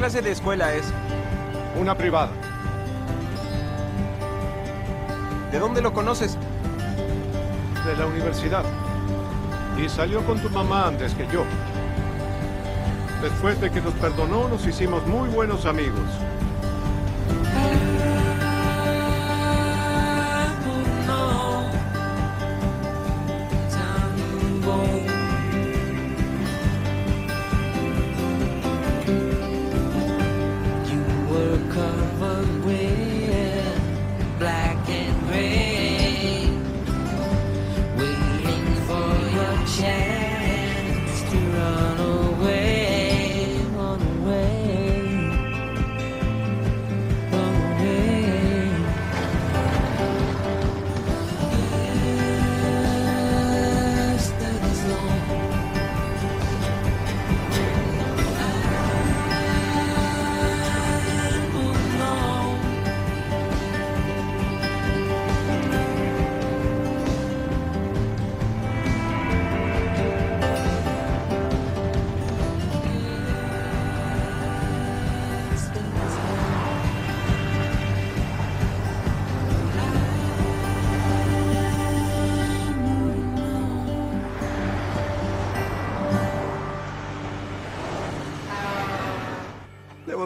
clase de escuela es? Una privada. ¿De dónde lo conoces? De la universidad. Y salió con tu mamá antes que yo. Después de que nos perdonó, nos hicimos muy buenos amigos.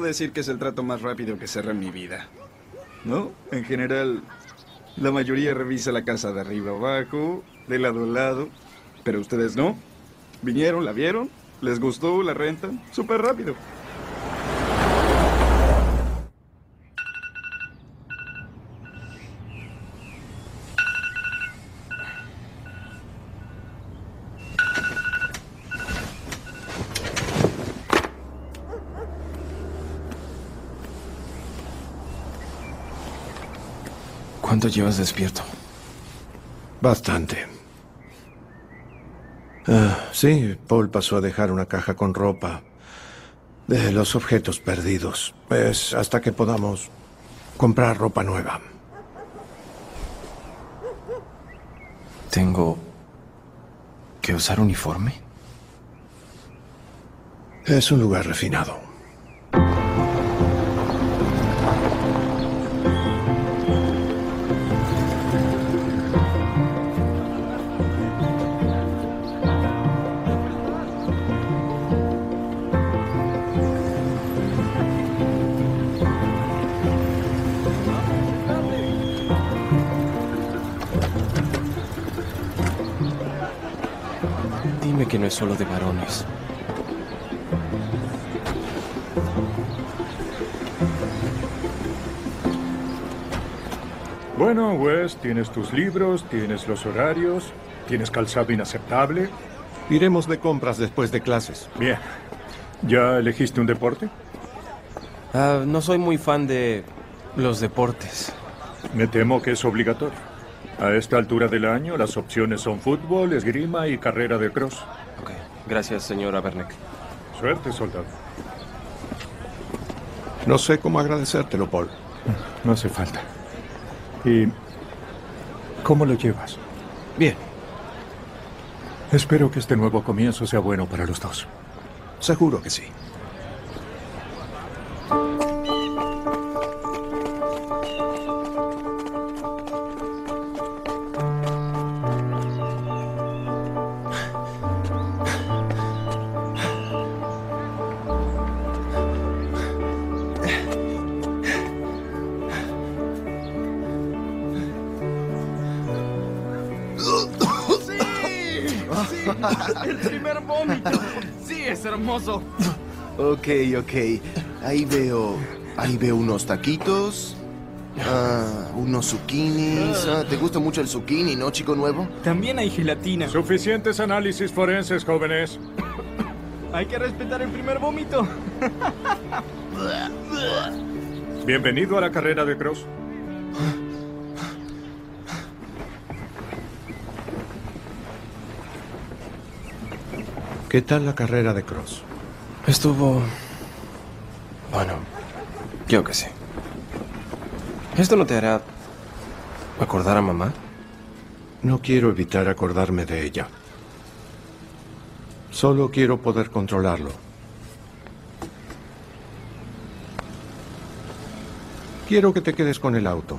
Decir que es el trato más rápido que cerré en mi vida. ¿No? En general, la mayoría revisa la casa de arriba abajo, de lado a lado. Pero ustedes no. Vinieron, la vieron, les gustó, la rentan. Súper rápido. ¿Cuánto llevas despierto? Bastante. Ah, sí, Paul pasó a dejar una caja con ropa de los objetos perdidos. Es hasta que podamos comprar ropa nueva. ¿Tengo que usar uniforme? Es un lugar refinado. No es solo de varones. Bueno, Wes, tienes tus libros, tienes los horarios, tienes calzado inaceptable. Iremos de compras después de clases. Bien. ¿Ya elegiste un deporte? Ah, no soy muy fan de los deportes. Me temo que es obligatorio. A esta altura del año, las opciones son fútbol, esgrima y carrera de cross. Ok, gracias, señora Berneck. Suerte, soldado. No sé cómo agradecértelo, Paul. No hace falta. ¿Y cómo lo llevas? Bien. Espero que este nuevo comienzo sea bueno para los dos. Seguro que sí. Ok, ok. Ahí veo. Ahí veo unos taquitos. ah, unos zucchinis. Ah, ¿Te gusta mucho el zucchini, no, chico nuevo? También hay gelatina. Suficientes análisis forenses, jóvenes. Hay que respetar el primer vómito. Bienvenido a la carrera de cross. ¿Qué tal la carrera de Cross? Estuvo... Bueno, yo qué sé. ¿Esto no te hará acordar a mamá? No quiero evitar acordarme de ella. Solo quiero poder controlarlo. Quiero que te quedes con el auto.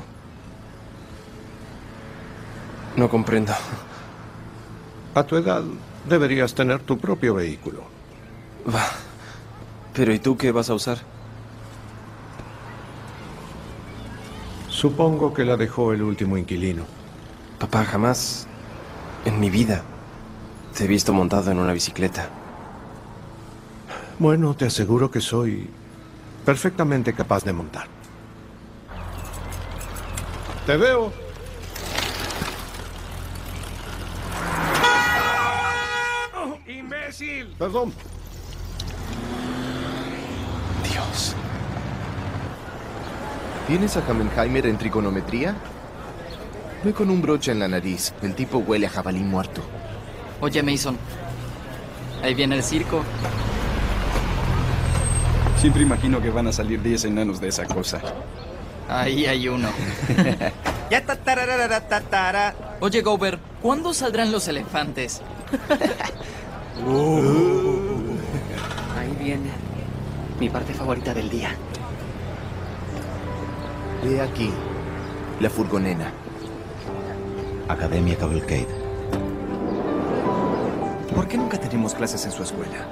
No comprendo. A tu edad deberías tener tu propio vehículo. Va. Pero ¿y tú qué vas a usar? Supongo que la dejó el último inquilino. Papá, jamás en mi vida te he visto montado en una bicicleta. Bueno, te aseguro que soy perfectamente capaz de montar. Te veo. ¡Imbécil! Perdón. Dios. ¿Tienes a Hammenheimer en trigonometría? Ve con un broche en la nariz. El tipo huele a jabalí muerto. Oye, Mason. Ahí viene el circo. Siempre imagino que van a salir 10 enanos de esa cosa. Ahí hay uno. Ya ta tararara, ta, tara. Oye, Gober, ¿cuándo saldrán los elefantes? Ahí viene mi parte favorita del día. Ve aquí. La furgonena. Academia Cavalcade. ¿Por qué nunca tenemos clases en su escuela?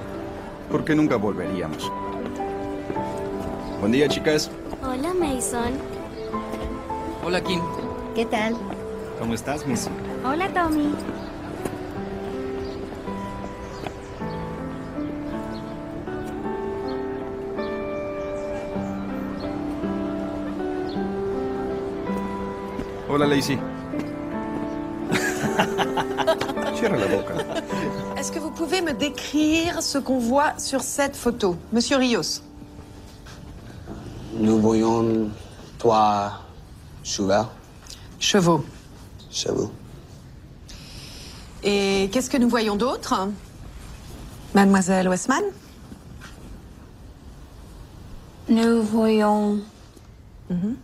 ¿Por qué nunca volveríamos? Buen día, chicas. Hola, Mason. Hola, Kim. ¿Qué tal? ¿Cómo estás, Miss? Hola, Tommy. Hola, Lacey. Cierra la boca. Est-ce que vous pouvez me décrire ce qu'on voit sur cette photo Monsieur Rios? Nous voyons trois chevaux. Chevaux. Chevaux. Et qu'est-ce que nous voyons d'autre Mademoiselle Westman? Nous voyons. Mhm.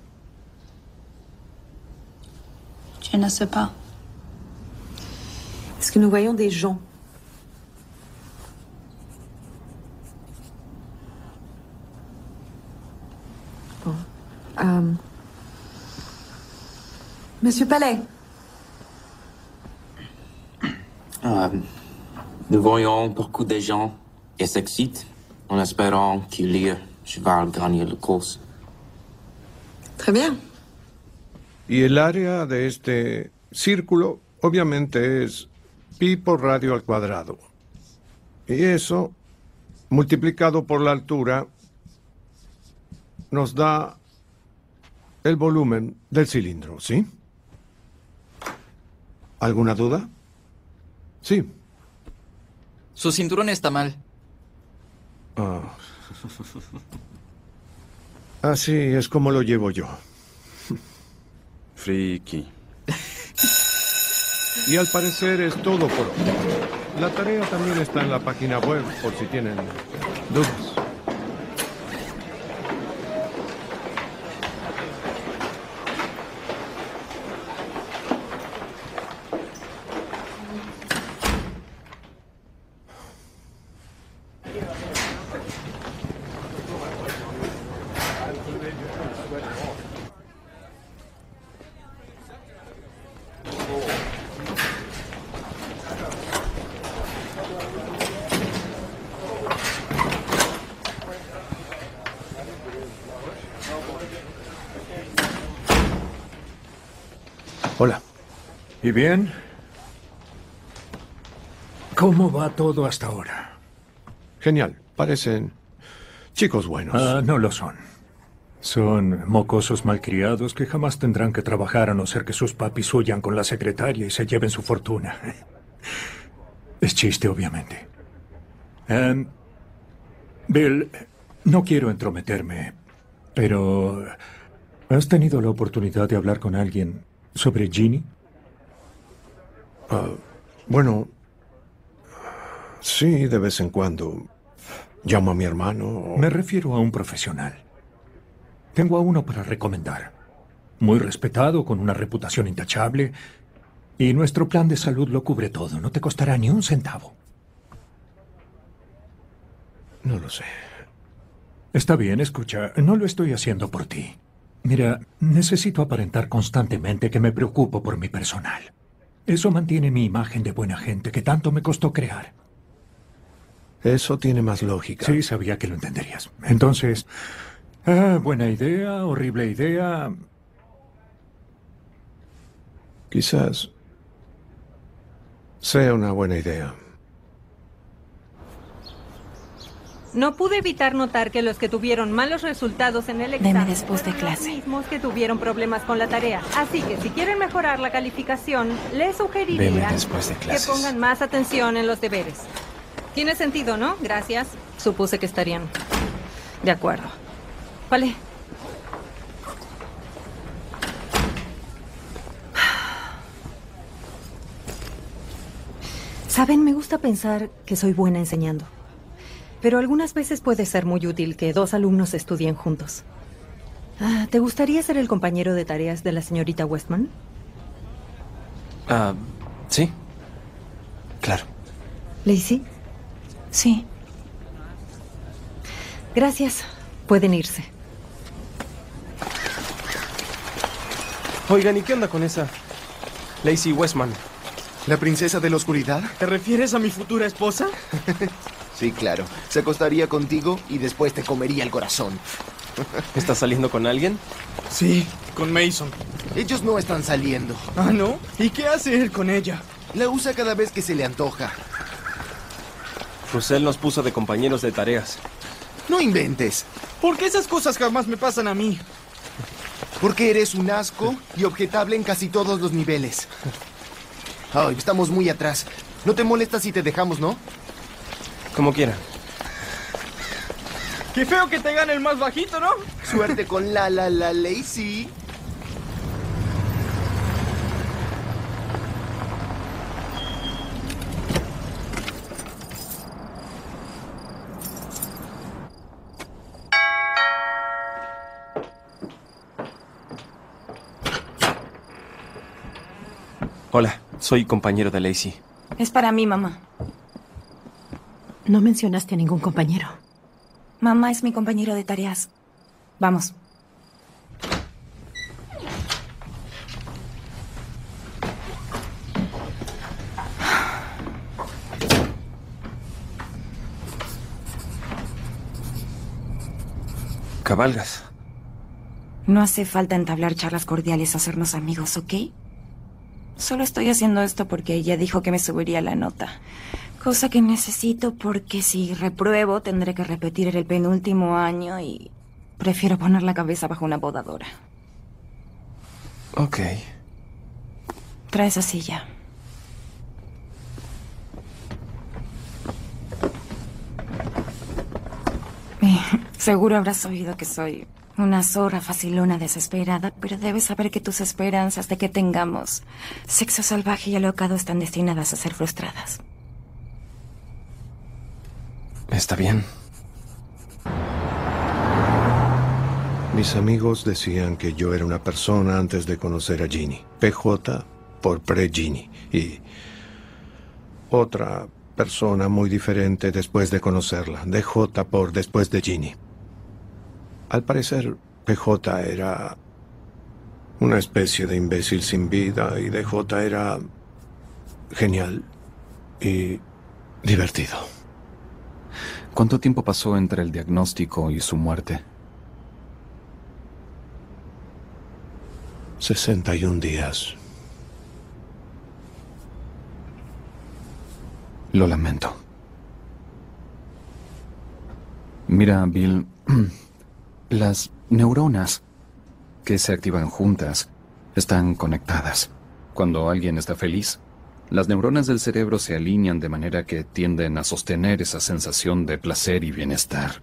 Je ne sais pas. Est-ce que nous voyons des gens? Bon. Euh, Monsieur Palais, Euh, nous voyons beaucoup de gens qui s'excitent en espérant qu'il y ait cheval gagner la course. très bien. Y el área de este círculo obviamente es pi por radio al cuadrado. Y eso, multiplicado por la altura, nos da el volumen del cilindro, ¿sí? ¿Alguna duda? Sí. Su cinturón está mal. Ah. Así es como lo llevo yo. Friki. Y al parecer es todo por hoy. La tarea también está en la página web por si tienen dudas. Hola. ¿Y bien? ¿Cómo va todo hasta ahora? Genial. Parecen chicos buenos. Ah, no lo son. Son mocosos malcriados que jamás tendrán que trabajar a no ser que sus papis huyan con la secretaria y se lleven su fortuna. Es chiste, obviamente. Em, Bill, no quiero entrometerme, pero ¿has tenido la oportunidad de hablar con alguien sobre Ginny? Ah, bueno, sí, de vez en cuando. Llamo a mi hermano. o- Me refiero a un profesional. Tengo a uno para recomendar. Muy respetado, con una reputación intachable. Y nuestro plan de salud lo cubre todo. No te costará ni un centavo. No lo sé. Está bien, escucha, no lo estoy haciendo por ti. Mira, necesito aparentar constantemente que me preocupo por mi personal. Eso mantiene mi imagen de buena gente que tanto me costó crear. Eso tiene más lógica. Sí, sabía que lo entenderías. Entonces, ah, buena idea, horrible idea. Quizás sea una buena idea. No pude evitar notar que los que tuvieron malos resultados en el Deme examen después de fueron los clase. mismos que tuvieron problemas con la tarea. Así que si quieren mejorar la calificación, les sugeriría Deme después de que pongan más atención en los deberes. Tiene sentido, ¿no? Gracias. Supuse que estarían de acuerdo. Vale. Saben, me gusta pensar que soy buena enseñando. Pero algunas veces puede ser muy útil que dos alumnos estudien juntos. Ah, ¿Te gustaría ser el compañero de tareas de la señorita Westman? Ah, sí. Claro. Lacey. Sí. Gracias. Pueden irse. Oigan, ¿y qué onda con esa? Lacey Westman. ¿La princesa de la oscuridad? ¿Te refieres a mi futura esposa? Sí, claro. Se acostaría contigo y después te comería el corazón. ¿Estás saliendo con alguien? Sí, con Mason. Ellos no están saliendo. ¿Ah, no? ¿Y qué hace él con ella? La usa cada vez que se le antoja. Russell nos puso de compañeros de tareas. No inventes. ¿Por qué esas cosas jamás me pasan a mí? Porque eres un asco y objetable en casi todos los niveles. Ay, estamos muy atrás. No te molesta si te dejamos, ¿no? Como quiera. Qué feo que te gane el más bajito, ¿no? Suerte con la la la Lazy. Hola, soy compañero de Lacey. Es para mí, mamá. No mencionaste a ningún compañero. Mamá es mi compañero de tareas. Vamos. Cabalgas. No hace falta entablar charlas cordiales o hacernos amigos, ¿ok? Solo estoy haciendo esto porque ella dijo que me subiría la nota. Cosa que necesito porque si repruebo tendré que repetir el penúltimo año y prefiero poner la cabeza bajo una podadora. Ok. Trae esa silla. Y seguro habrás oído que soy una zorra facilona desesperada, pero debes saber que tus esperanzas de que tengamos sexo salvaje y alocado están destinadas a ser frustradas. Está bien. Mis amigos decían que yo era una persona antes de conocer a Ginny. PJ por pre-Ginny. Y otra persona muy diferente después de conocerla. DJ por después de Ginny. Al parecer, PJ era una especie de imbécil sin vida y DJ era genial y divertido. ¿Cuánto tiempo pasó entre el diagnóstico y su muerte? 61 días. Lo lamento. Mira, Bill, las neuronas que se activan juntas están conectadas. Cuando alguien está feliz, las neuronas del cerebro se alinean de manera que tienden a sostener esa sensación de placer y bienestar.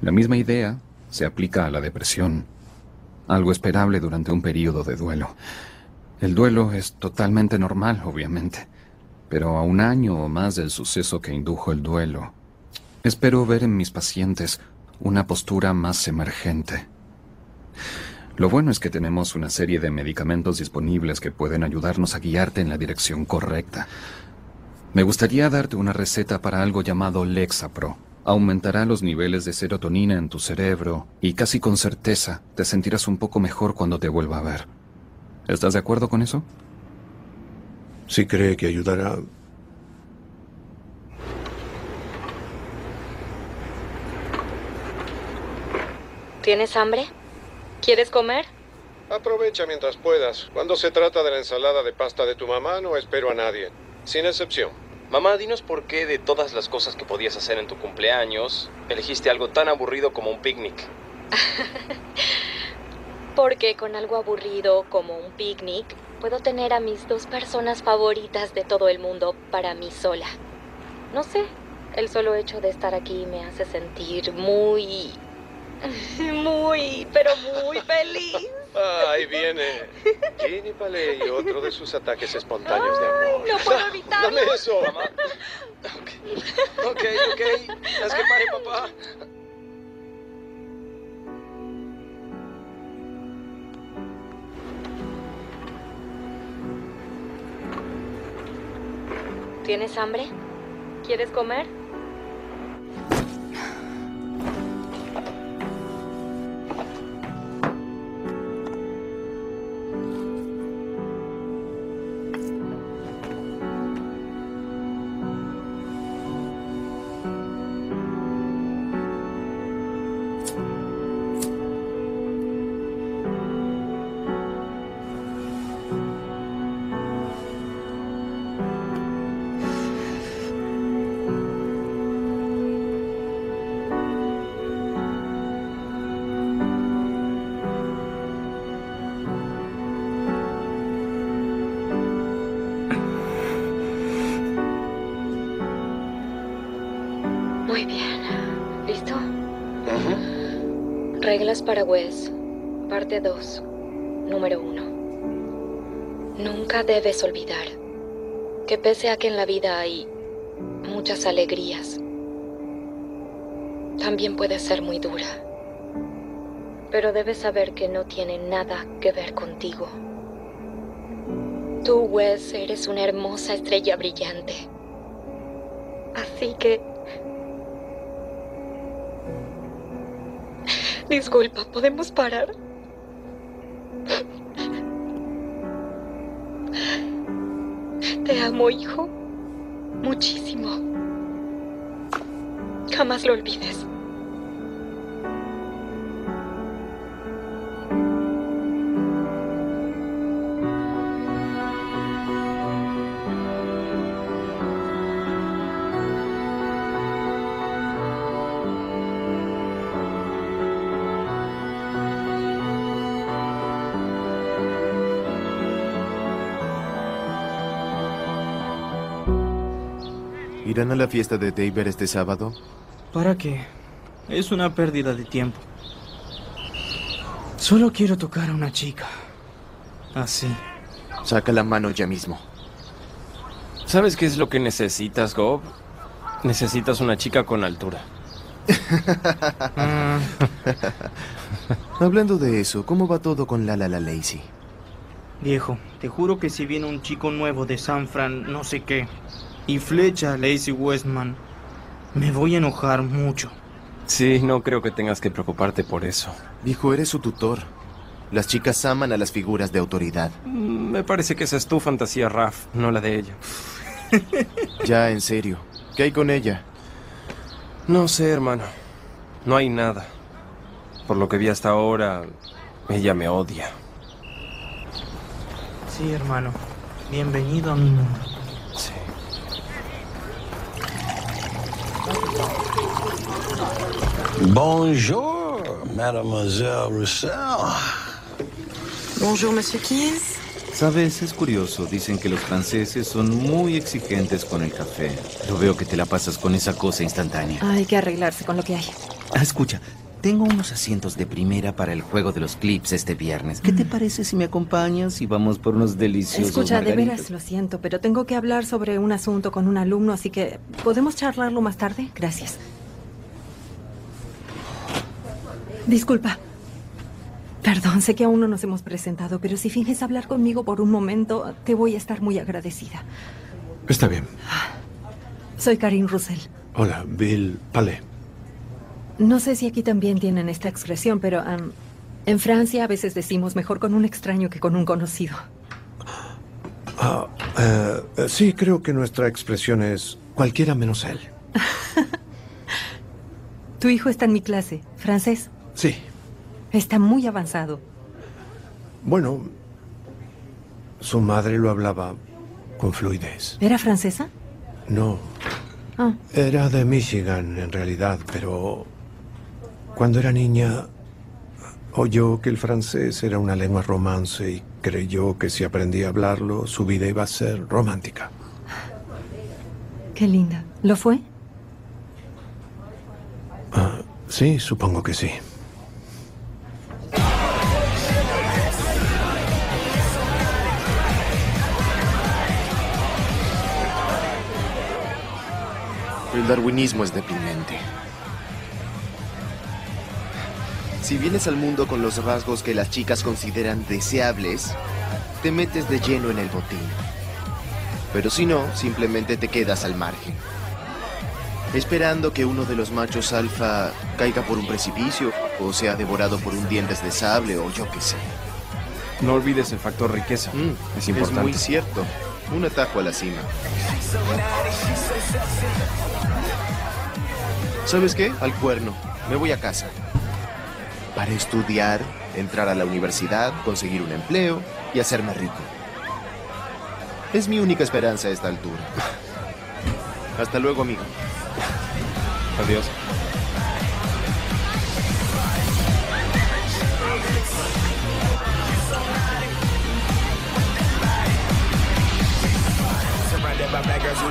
La misma idea se aplica a la depresión, algo esperable durante un periodo de duelo. El duelo es totalmente normal, obviamente, pero a un año o más del suceso que indujo el duelo, espero ver en mis pacientes una postura más emergente. Lo bueno es que tenemos una serie de medicamentos disponibles que pueden ayudarnos a guiarte en la dirección correcta. Me gustaría darte una receta para algo llamado Lexapro. aumentará los niveles de serotonina en tu cerebro y casi con certeza te sentirás un poco mejor cuando te vuelva a ver. ¿Estás de acuerdo con eso? Si cree que ayudará, ¿Tienes hambre? ¿Quieres comer? Aprovecha mientras puedas. Cuando se trata de la ensalada de pasta de tu mamá, no espero a nadie. Sin excepción. Mamá, dinos por qué de todas las cosas que podías hacer en tu cumpleaños, elegiste algo tan aburrido como un picnic. Porque con algo aburrido como un picnic, puedo tener a mis dos personas favoritas de todo el mundo para mí sola. No sé, el solo hecho de estar aquí me hace sentir muy... Muy, pero muy feliz. Ahí viene Ginny Paley, otro de sus ataques espontáneos de amor. no puedo evitarlo. Dame eso. Ok, ok. Haz que pare, papá. ¿Tienes hambre? ¿Quieres comer? Reglas para Wes. Parte 2. Número 1. Nunca debes olvidar que pese a que en la vida hay muchas alegrías, también puede ser muy dura. Pero debes saber que no tiene nada que ver contigo. Tú, Wes, eres una hermosa estrella brillante. Así que... Disculpa, ¿podemos parar? Te amo, hijo. Muchísimo. Jamás lo olvides. ¿Irán a la fiesta de David este sábado? ¿Para qué? Es una pérdida de tiempo. Solo quiero tocar a una chica. Así. Saca la mano ya mismo. ¿Sabes qué es lo que necesitas, Gob? Necesitas una chica con altura. Hablando de eso, ¿cómo va todo con la la la Lazy? Viejo, te juro que si viene un chico nuevo de San Fran, no sé qué, y flecha a Lacey Westman, me voy a enojar mucho. Sí, no creo que tengas que preocuparte por eso. Dijo, eres su tutor. Las chicas aman a las figuras de autoridad. Mm, Me parece que esa es tu fantasía, Raf, no la de ella. Ya, en serio. ¿Qué hay con ella? No sé, hermano. No hay nada. Por lo que vi hasta ahora, ella me odia. Sí, hermano. Bienvenido a mi mundo. Bonjour, mademoiselle Roussel. Bonjour, Monsieur Keys. Sabes, es curioso. Dicen que los franceses son muy exigentes con el café. Yo veo que te la pasas con esa cosa instantánea. Hay que arreglarse con lo que hay. Ah, escucha, tengo unos asientos de primera para el juego de los clips este viernes. ¿Qué te parece si me acompañas y vamos por unos deliciosos Escucha, de veras lo siento, pero tengo que hablar sobre un asunto con un alumno, así que ¿podemos charlarlo más tarde? Gracias. Disculpa. Perdón, sé que aún no nos hemos presentado, pero si finges hablar conmigo por un momento, te voy a estar muy agradecida. Está bien. Soy Karin Russell. Hola, Bill Palé. No sé si aquí también tienen esta expresión, pero en Francia a veces decimos mejor con un extraño que con un conocido. Ah, eh, sí, creo que nuestra expresión es cualquiera menos él. Tu hijo está en mi clase, francés. Sí. Está muy avanzado. Bueno, su madre lo hablaba con fluidez. ¿Era francesa? No, Ah, era de Michigan en realidad, pero cuando era niña oyó que el francés era una lengua romance y creyó que si aprendía a hablarlo su vida iba a ser romántica. qué linda. ¿Lo fue? Ah, sí, supongo que sí. El darwinismo es deprimente. Si vienes al mundo con los rasgos que las chicas consideran deseables, te metes de lleno en el botín. Pero si no, simplemente te quedas al margen. Esperando que uno de los machos alfa caiga por un precipicio o sea devorado por un dientes de sable o yo qué sé. No olvides el factor riqueza. Mm, es importante. muy cierto. Un atajo a la cima. ¿Sabes qué? Al cuerno. Me voy a casa. Para estudiar, entrar a la universidad, conseguir un empleo y hacerme rico. Es mi única esperanza a esta altura. Hasta luego, amigo. Adiós.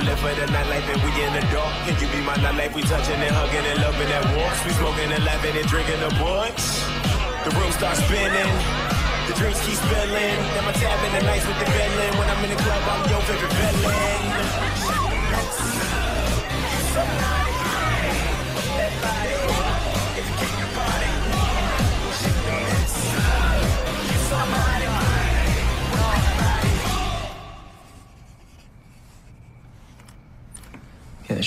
Live for the nightlife and we in the dark. Can you be my nightlife? We touching and hugging and loving at once. We smoking and laughing and drinking a bunch. The room starts spinning. The drinks keep spilling. Then my tab in the nights with the villain. When I'm in the club, I'm your favorite villain. Yeah, it should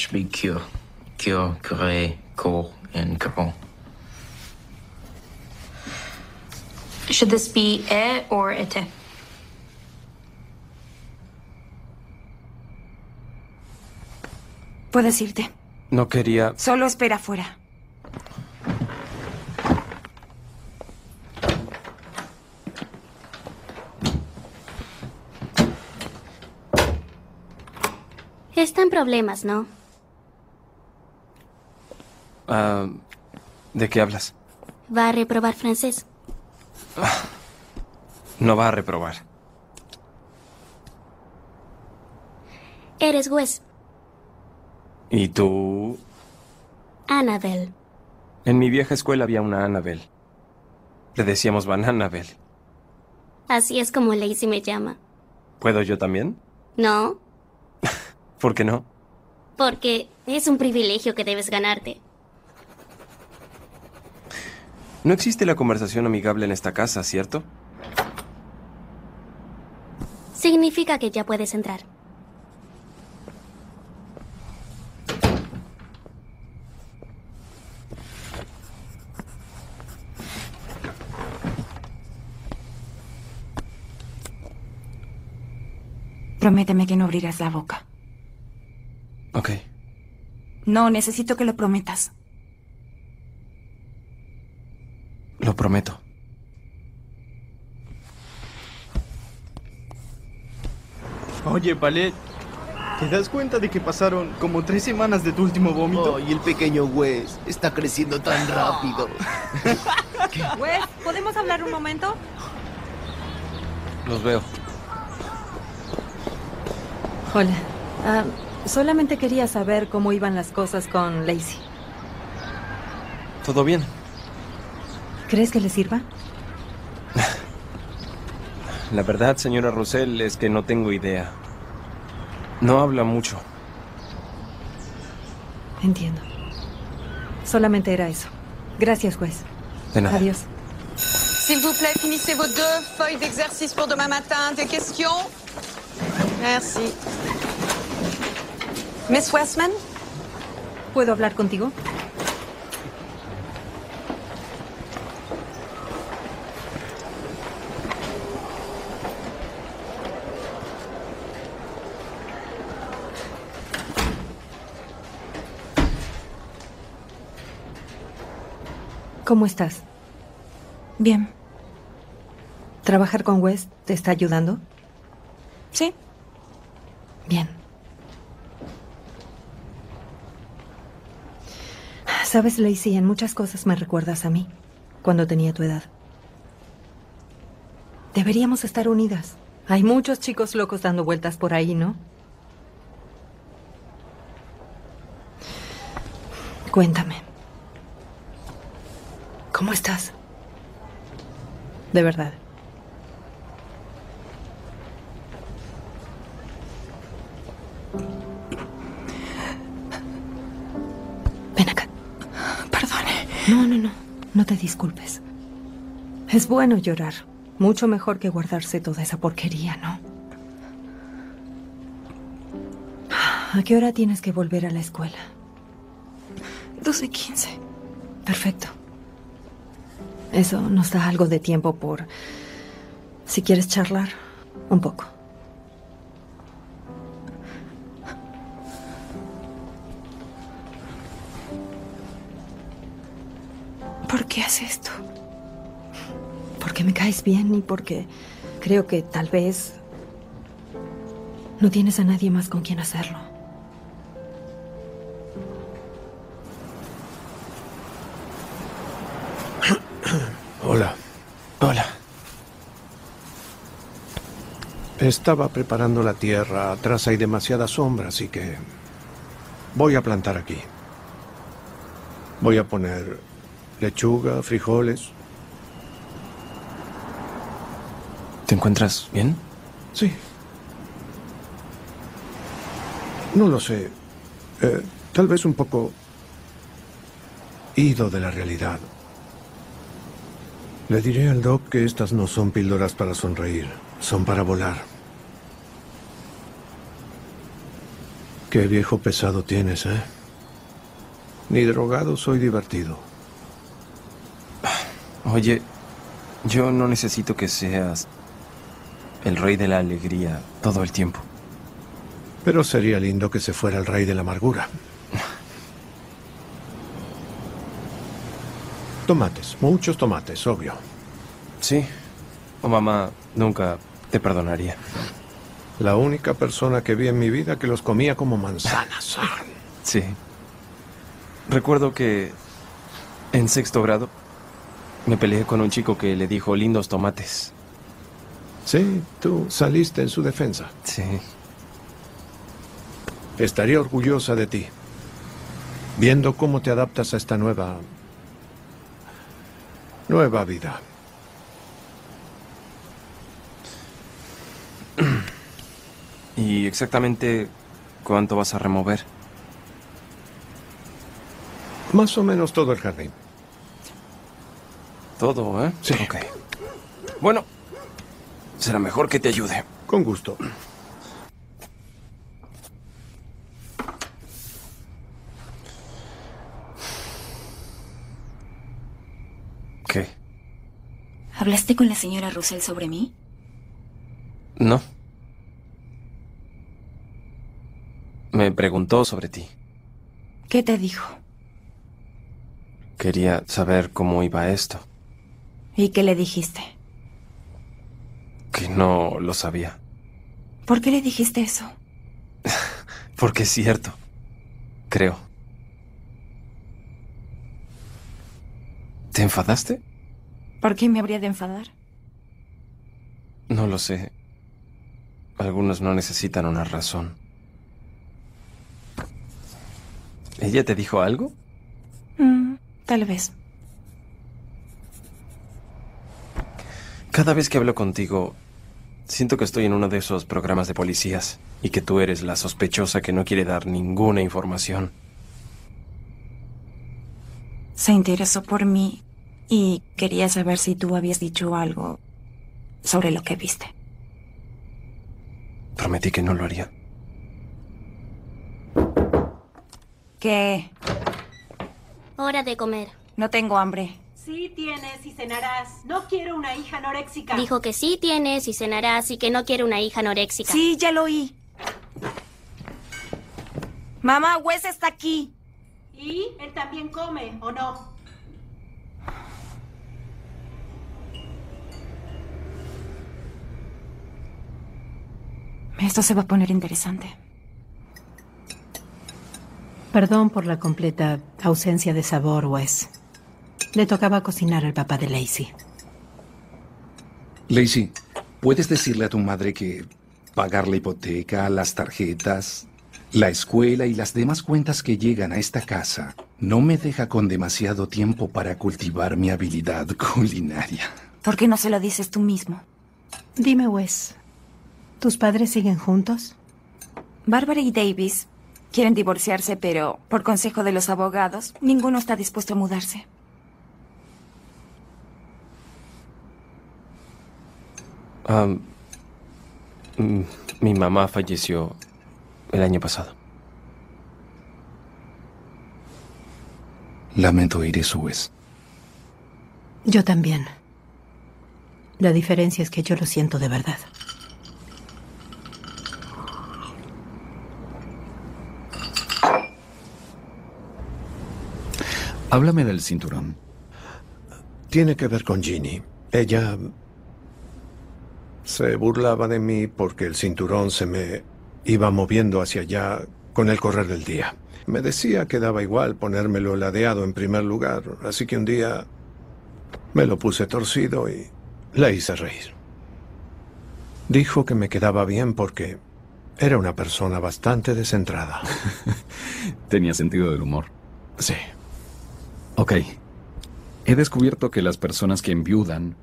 be cure. Cure, curé, cour, and capon. Should this be e or ete? Puedes irte. No quería... Solo espera afuera. Está en problemas, ¿no? Ah, ¿De qué hablas? Va a reprobar francés. No va a reprobar. Eres Wes, ¿Y tú? Annabelle. En mi vieja escuela había una Annabel. Le decíamos Bananabel. Así es como Lacey me llama. ¿Puedo yo también? ¿No? ¿Por qué no? Porque es un privilegio que debes ganarte. No existe la conversación amigable en esta casa, ¿cierto? Significa que ya puedes entrar. Prométeme que no abrirás la boca. Ok. No, necesito que lo prometas. Lo prometo. Oye, Palet, ¿te das cuenta de que pasaron como tres semanas de tu último vómito? Oh, y el pequeño Wes está creciendo tan rápido. Wes, ¿podemos hablar un momento? Los veo. Hola. Ah, solamente quería saber cómo iban las cosas con Lacey. ¿Todo bien? ¿Crees que le sirva? La verdad, señora Rosell, es que no tengo idea. No habla mucho. Entiendo. Solamente era eso. Gracias, juez. De nada. Adiós. S'il vous plaît, finissez vos deux feuilles d'exercice pour demain matin. Des questions Merci. Miss Westman ¿Puedo hablar contigo? ¿Cómo estás? Bien. ¿Trabajar con Wes te está ayudando? Sí. Bien. Sabes, Lacey, en muchas cosas me recuerdas a mí, cuando tenía tu edad. Deberíamos estar unidas. Hay muchos chicos locos dando vueltas por ahí, ¿no? Cuéntame. ¿Cómo estás? De verdad. Ven acá. Perdone. No, no, no. No te disculpes. Es bueno llorar. Mucho mejor que guardarse toda esa porquería, ¿no? ¿A qué hora tienes que volver a la escuela? 12 15. Perfecto. Eso nos da algo de tiempo por... Si quieres charlar, un poco. ¿Por qué hace esto? Porque me caes bien y porque creo que tal vez no tienes a nadie más con quien hacerlo. Estaba preparando la tierra. Atrás hay demasiada sombra, así que voy a plantar aquí. Voy a poner lechuga, frijoles. ¿Te encuentras bien? Sí. No lo sé. Eh, tal vez un poco ido de la realidad. Le diré al Doc que estas no son píldoras para sonreír, son para volar. Qué viejo pesado tienes, ¿eh? Ni drogado soy divertido. Oye, yo no necesito que seas el rey de la alegría todo el tiempo. Pero sería lindo que se fuera el rey de la amargura. Tomates, muchos tomates, obvio. Sí. O mamá nunca te perdonaría. La única persona que vi en mi vida que los comía como manzanas. Sí. Recuerdo que en sexto grado me peleé con un chico que le dijo lindos tomates. Sí, tú saliste en su defensa. Sí. Estaría orgullosa de ti. Viendo cómo te adaptas a esta nueva... nueva vida. ¿Y exactamente cuánto vas a remover? Más o menos todo el jardín. Todo, ¿eh? Sí. Ok. Bueno, será mejor que te ayude. Con gusto. ¿Qué? ¿Hablaste con la señora Russell sobre mí? No. Me preguntó sobre ti. ¿Qué te dijo? Quería saber cómo iba esto. ¿Y qué le dijiste? Que no lo sabía. ¿Por qué le dijiste eso? Porque es cierto. Creo. ¿Te enfadaste? ¿Por qué me habría de enfadar? No lo sé. Algunos no necesitan una razón. ¿Ella te dijo algo? Mm, tal vez. Cada vez que hablo contigo, siento que estoy en uno de esos programas de policías y que tú eres la sospechosa que no quiere dar ninguna información. Se interesó por mí y quería saber si tú habías dicho algo sobre lo que viste. Prometí que no lo haría. ¿Qué? Hora de comer. No tengo hambre. Sí tienes y cenarás. No quiero una hija anoréxica. Dijo que sí tienes y cenarás y que no quiero una hija anoréxica. Sí, ya lo oí. Mamá, Wes está aquí. ¿Y él también come o no? Esto se va a poner interesante. Perdón por la completa ausencia de sabor, Wes. Le tocaba cocinar al papá de Lacey. Lacey, ¿puedes decirle a tu madre que pagar la hipoteca, las tarjetas, la escuela y las demás cuentas que llegan a esta casa no me deja con demasiado tiempo para cultivar mi habilidad culinaria? ¿Por qué no se lo dices tú mismo? Dime, Wes, ¿tus padres siguen juntos? Bárbara y Davis quieren divorciarse, pero por consejo de los abogados, ninguno está dispuesto a mudarse. Mm, mi mamá falleció el año pasado. Lamento oír eso, Wes. Yo también. La diferencia es que yo lo siento de verdad. Háblame del cinturón. Tiene que ver con Ginny. Ella se burlaba de mí porque el cinturón se me iba moviendo hacia allá con el correr del día. Me decía que daba igual ponérmelo ladeado en primer lugar, así que un día me lo puse torcido y la hice reír. Dijo que me quedaba bien porque era una persona bastante descentrada. Tenía sentido del humor. Sí. Ok. He descubierto que las personas que enviudan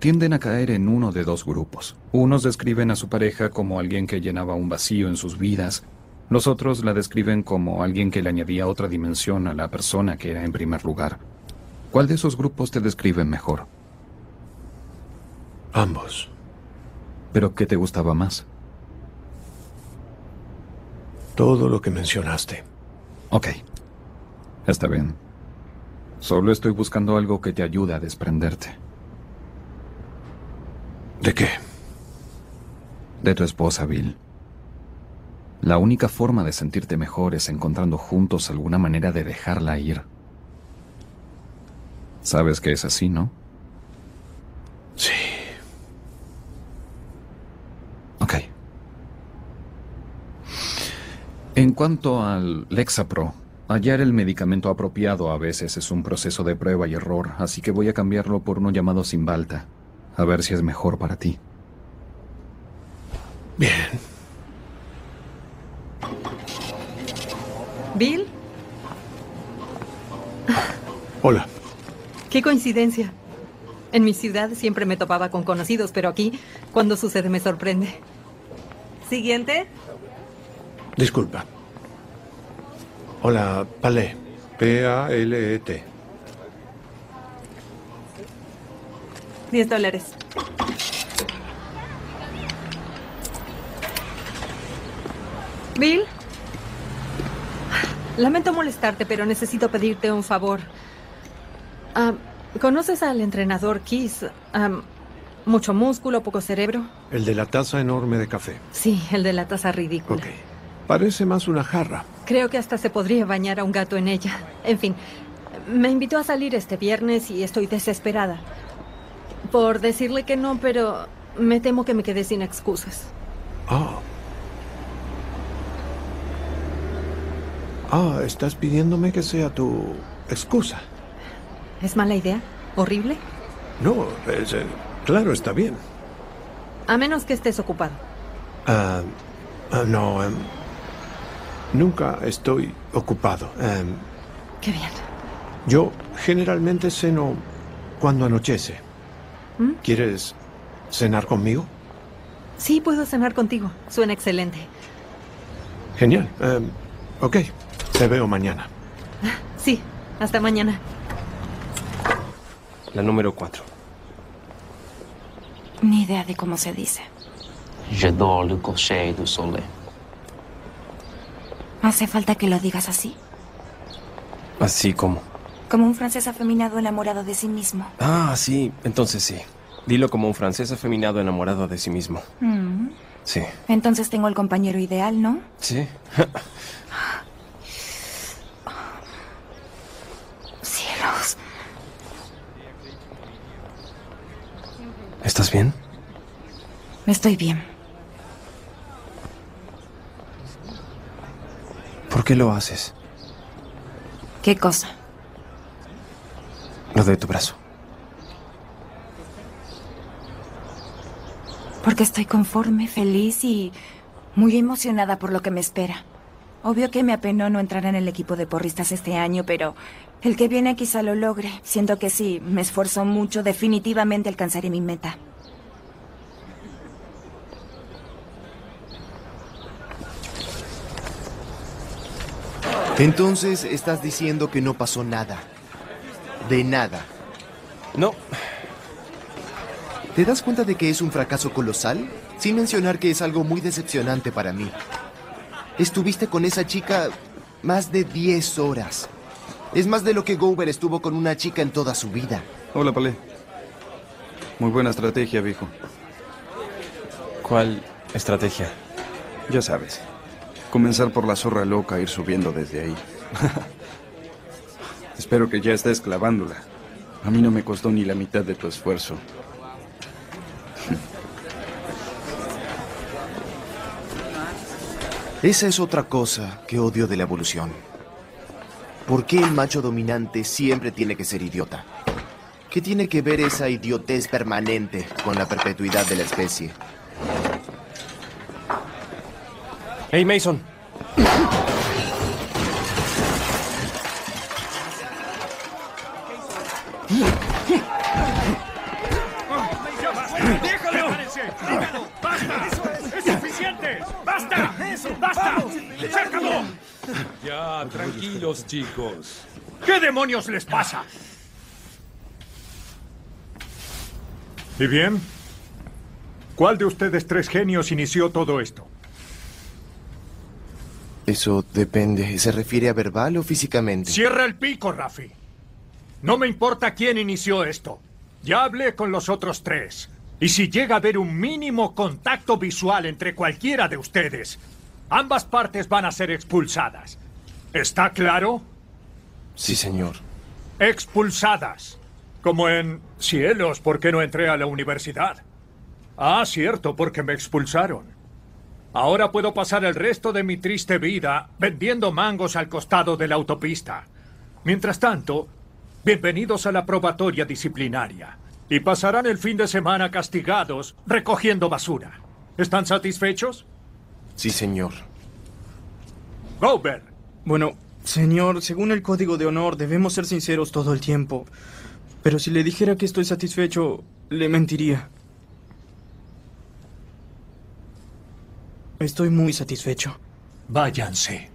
tienden a caer en uno de dos grupos. Unos describen a su pareja como alguien que llenaba un vacío en sus vidas. Los otros la describen como alguien que le añadía otra dimensión a la persona que era en primer lugar. ¿Cuál de esos grupos te describe mejor? Ambos. ¿Pero qué te gustaba más? Todo lo que mencionaste. Ok. Está bien. Solo estoy buscando algo que te ayude a desprenderte. ¿De qué? De tu esposa, Bill. La única forma de sentirte mejor es encontrando juntos alguna manera de dejarla ir. Sabes que es así, ¿no? Sí. Ok. En cuanto al Lexapro, hallar el medicamento apropiado a veces es un proceso de prueba y error, así que voy a cambiarlo por uno llamado Simbalta, a ver si es mejor para ti. Bien. ¿Bill? Hola. Qué coincidencia. En mi ciudad siempre me topaba con conocidos, pero aquí, cuando sucede, me sorprende. Siguiente. Disculpa. Hola, Palé. P-A-L-E-T. 10 dólares. Bill. Lamento molestarte, pero necesito pedirte un favor. Ah, ¿Conoces al entrenador Kiss? Ah, mucho músculo, poco cerebro. El de la taza enorme de café. Sí, el de la taza ridícula. Parece más una jarra. Creo que hasta se podría bañar a un gato en ella. En fin, me invitó a salir este viernes y estoy desesperada. Por decirle que no, pero me temo que me quedé sin excusas. Ah. Ah, estás pidiéndome que sea tu excusa. ¿Es mala idea? ¿Horrible? No, es, eh, claro, está bien. A menos que estés ocupado. Ah, ah, no, em, nunca estoy ocupado. Em, Qué bien. yo generalmente ceno cuando anochece. ¿Mm? ¿Quieres cenar conmigo? Sí, puedo cenar contigo. Suena excelente. Genial. Em, ok, te veo mañana. Sí, hasta mañana. La número 4. Ni idea de cómo se dice. J'adore le coucher du soleil. ¿Hace falta que lo digas así? Así como. Como un francés afeminado enamorado de sí mismo. Ah, sí, entonces sí. Dilo como un francés afeminado enamorado de sí mismo. Mm. Sí. Entonces tengo el compañero ideal, ¿no? Sí. Cielos. ¿Estás bien? Estoy bien. Qué lo haces? ¿Qué cosa? Lo de tu brazo. Porque estoy conforme, feliz y muy emocionada por lo que me espera. Obvio que me apenó no entrar en el equipo de porristas este año, pero el que viene quizá lo logre. Siento que si me esfuerzo mucho, definitivamente alcanzaré mi meta. Entonces estás diciendo que no pasó nada. De nada. No. ¿Te das cuenta de que es un fracaso colosal? Sin mencionar que es algo muy decepcionante para mí. Estuviste con esa chica más de 10 horas. Es más de lo que Gober estuvo con una chica en toda su vida. Hola, Palé. Muy buena estrategia, viejo. ¿Cuál estrategia? Ya sabes. Comenzar por la zorra loca, ir subiendo desde ahí. Espero que ya estés clavándola. A mí no me costó ni la mitad de tu esfuerzo. Esa es otra cosa que odio de la evolución. ¿Por qué el macho dominante siempre tiene que ser idiota? ¿Qué tiene que ver esa idiotez permanente con la perpetuidad de la especie? Hey, Mason. ¡Déjalo! ¡Basta! ¡Es suficiente! ¡Basta! ¡Basta! ¡Se acabó! Ya, tranquilos, chicos. ¿Qué demonios les pasa? ¿Y bien? ¿Cuál de ustedes tres genios inició todo esto? Eso depende. ¿Se refiere a verbal o físicamente? Cierra el pico, Rafi. No me importa quién inició esto. Ya hablé con los otros tres. Y si llega a haber un mínimo contacto visual entre cualquiera de ustedes, ambas partes van a ser expulsadas. ¿Está claro? Sí, señor. Expulsadas. Como en cielos, ¿por qué no entré a la universidad? Ah, cierto, porque me expulsaron. Ahora puedo pasar el resto de mi triste vida vendiendo mangos al costado de la autopista. Mientras tanto, bienvenidos a la probatoria disciplinaria. Y pasarán el fin de semana castigados recogiendo basura. ¿Están satisfechos? Sí, señor. Gober. Bueno, señor, según el código de honor debemos ser sinceros todo el tiempo. Pero si le dijera que estoy satisfecho, le mentiría. Estoy muy satisfecho. Váyanse.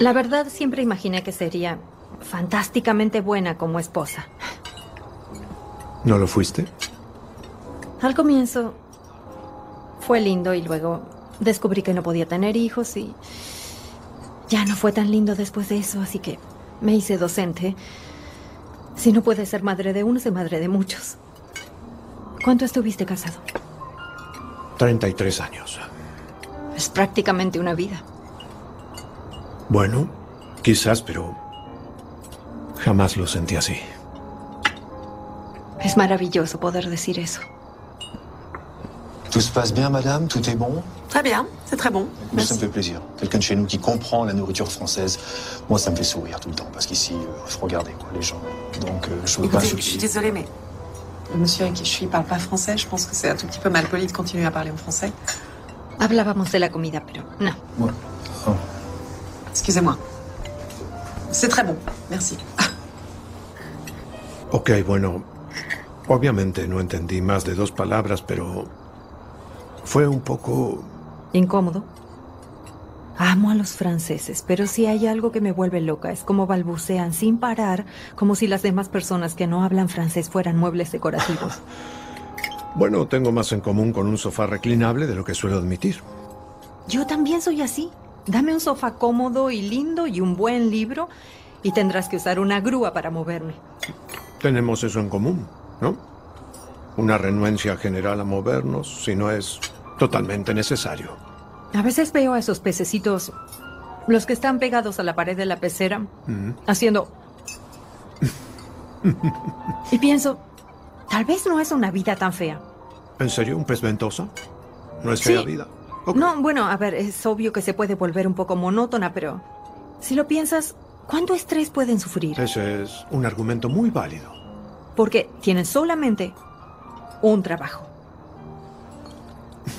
La verdad, siempre imaginé que sería fantásticamente buena como esposa. ¿No lo fuiste? Al comienzo fue lindo y luego descubrí que no podía tener hijos y ya no fue tan lindo después de eso, así que me hice docente. Si no puedes ser madre de uno, sé madre de muchos. ¿Cuánto estuviste casado? 33 años. Es prácticamente una vida. Bueno, quizás, pero jamás lo sentí así. Es maravilloso poder decir eso. Tout se passe bien, madame? Tout est bon? Très bien, c'est très bon. Moi, ça me fait plaisir. Quelqu'un de chez nous qui comprend la nourriture française, moi, ça me fait sourire tout le temps. Parce qu'ici, il faut regarder, quoi, les gens. Donc, euh, je veux pas... Écoutez, je suis désolée, mais le monsieur avec qui je suis parle pas français. Je pense que c'est un tout petit peu mal poli de continuer à parler en français. Hablábamos de la comida, pero no. Excusez-moi. C'est très bon, merci. Ok, bueno, obviamente no entendí más de dos palabras, pero fue un poco... Incómodo. Amo a los franceses, pero si hay algo que me vuelve loca es como balbucean sin parar, como si las demás personas que no hablan francés fueran muebles decorativos. Bueno, tengo más en común con un sofá reclinable de lo que suelo admitir. Yo también soy así. Dame un sofá cómodo y lindo y un buen libro y tendrás que usar una grúa para moverme. Tenemos eso en común, ¿no? Una renuencia general a movernos si no es totalmente necesario. A veces veo a esos pececitos, los que están pegados a la pared de la pecera, Mm. haciendo... y pienso, tal vez no es una vida tan fea. ¿En serio? ¿Un pez ventosa? ¿No es Sí. fea vida? No, bueno, a ver, es obvio que se puede volver un poco monótona, pero si lo piensas, ¿cuánto estrés pueden sufrir? Ese es un argumento muy válido. Porque tienen solamente un trabajo.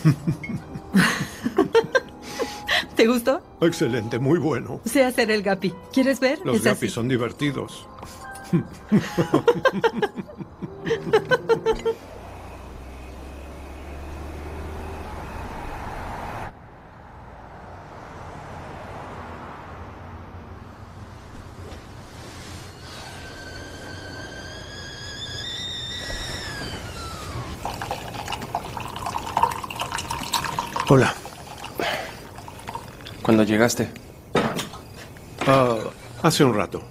¿Te gustó? Excelente, muy bueno. Sé hacer el gapi. ¿Quieres ver? Los Es así. gapis son divertidos. Hola. ¿Cuándo llegaste? Ah, hace un rato.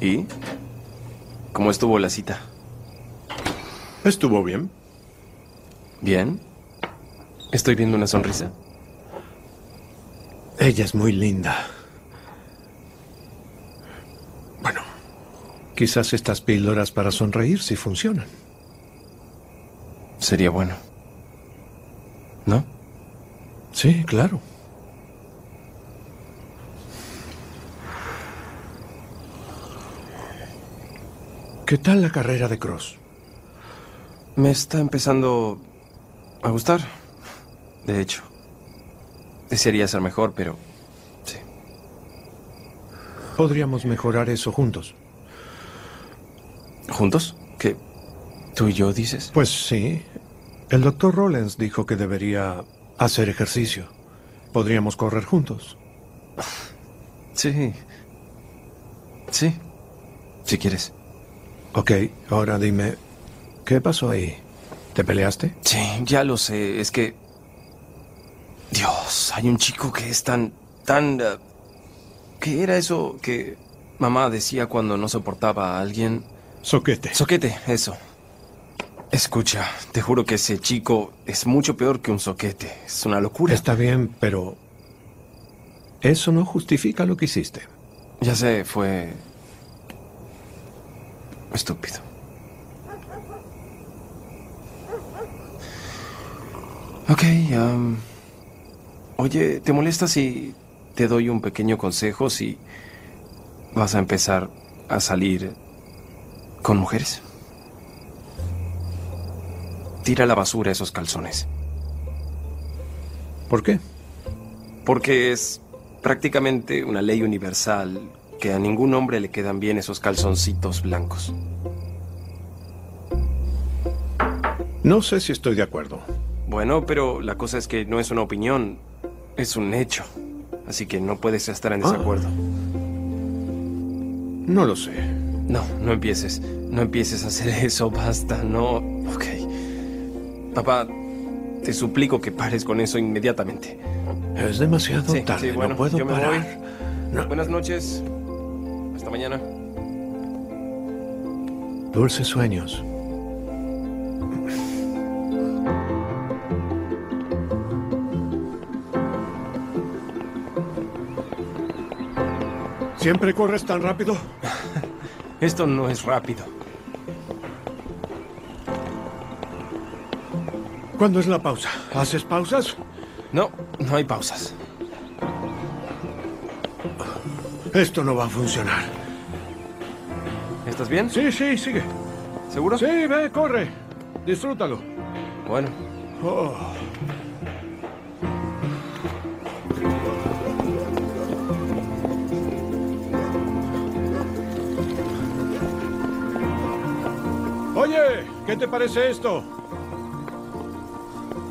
¿Y? ¿Cómo estuvo la cita? Estuvo bien. ¿Bien? ¿Estoy viendo una sonrisa? Ella es muy linda. Bueno, quizás estas píldoras para sonreír sí funcionan. Sería bueno. ¿No? Sí, claro. ¿Qué tal la carrera de Cross? Me está empezando a gustar. De hecho. Desearía ser mejor, pero Podríamos mejorar eso juntos. ¿Juntos? ¿Qué? ¿Tú y yo dices? Pues sí. El doctor Rollins dijo que debería hacer ejercicio. Podríamos correr juntos. Sí. Sí. Si quieres. Ok, ahora dime, ¿qué pasó ahí? ¿Te peleaste? Sí, ya lo sé. Es que... Dios, hay un chico que es tan... tan... eh, ¿Qué era eso que mamá decía cuando no soportaba a alguien? Soquete. Soquete, eso. Escucha, te juro que ese chico es mucho peor que un soquete. Es una locura. Está bien, pero... Eso no justifica lo que hiciste. Ya sé, fue... estúpido. Ok, oye, ¿te molesta si te doy un pequeño consejo si vas a empezar a salir con mujeres? Tira a la basura esos calzones. ¿Por qué? Porque es prácticamente una ley universal que a ningún hombre le quedan bien esos calzoncitos blancos. No sé si estoy de acuerdo. Bueno, pero la cosa es que no es una opinión, es un hecho. Así que no puedes estar en Ah. desacuerdo. No lo sé. No, no empieces. No empieces a hacer eso, basta, no. Ok. Papá, te suplico que pares con eso inmediatamente. Es demasiado Sí, tarde, sí, bueno, no puedo yo me parar. voy. Buenas noches. Hasta mañana. Dulces sueños. ¿Siempre corres tan rápido? Esto no es rápido. ¿Cuándo es la pausa? ¿Haces pausas? No, no hay pausas. Esto no va a funcionar. ¿Estás bien? Sí, sí, sigue. ¿Seguro? Sí, ve, corre. Disfrútalo. Bueno. Oh. Oye, ¿qué te parece esto?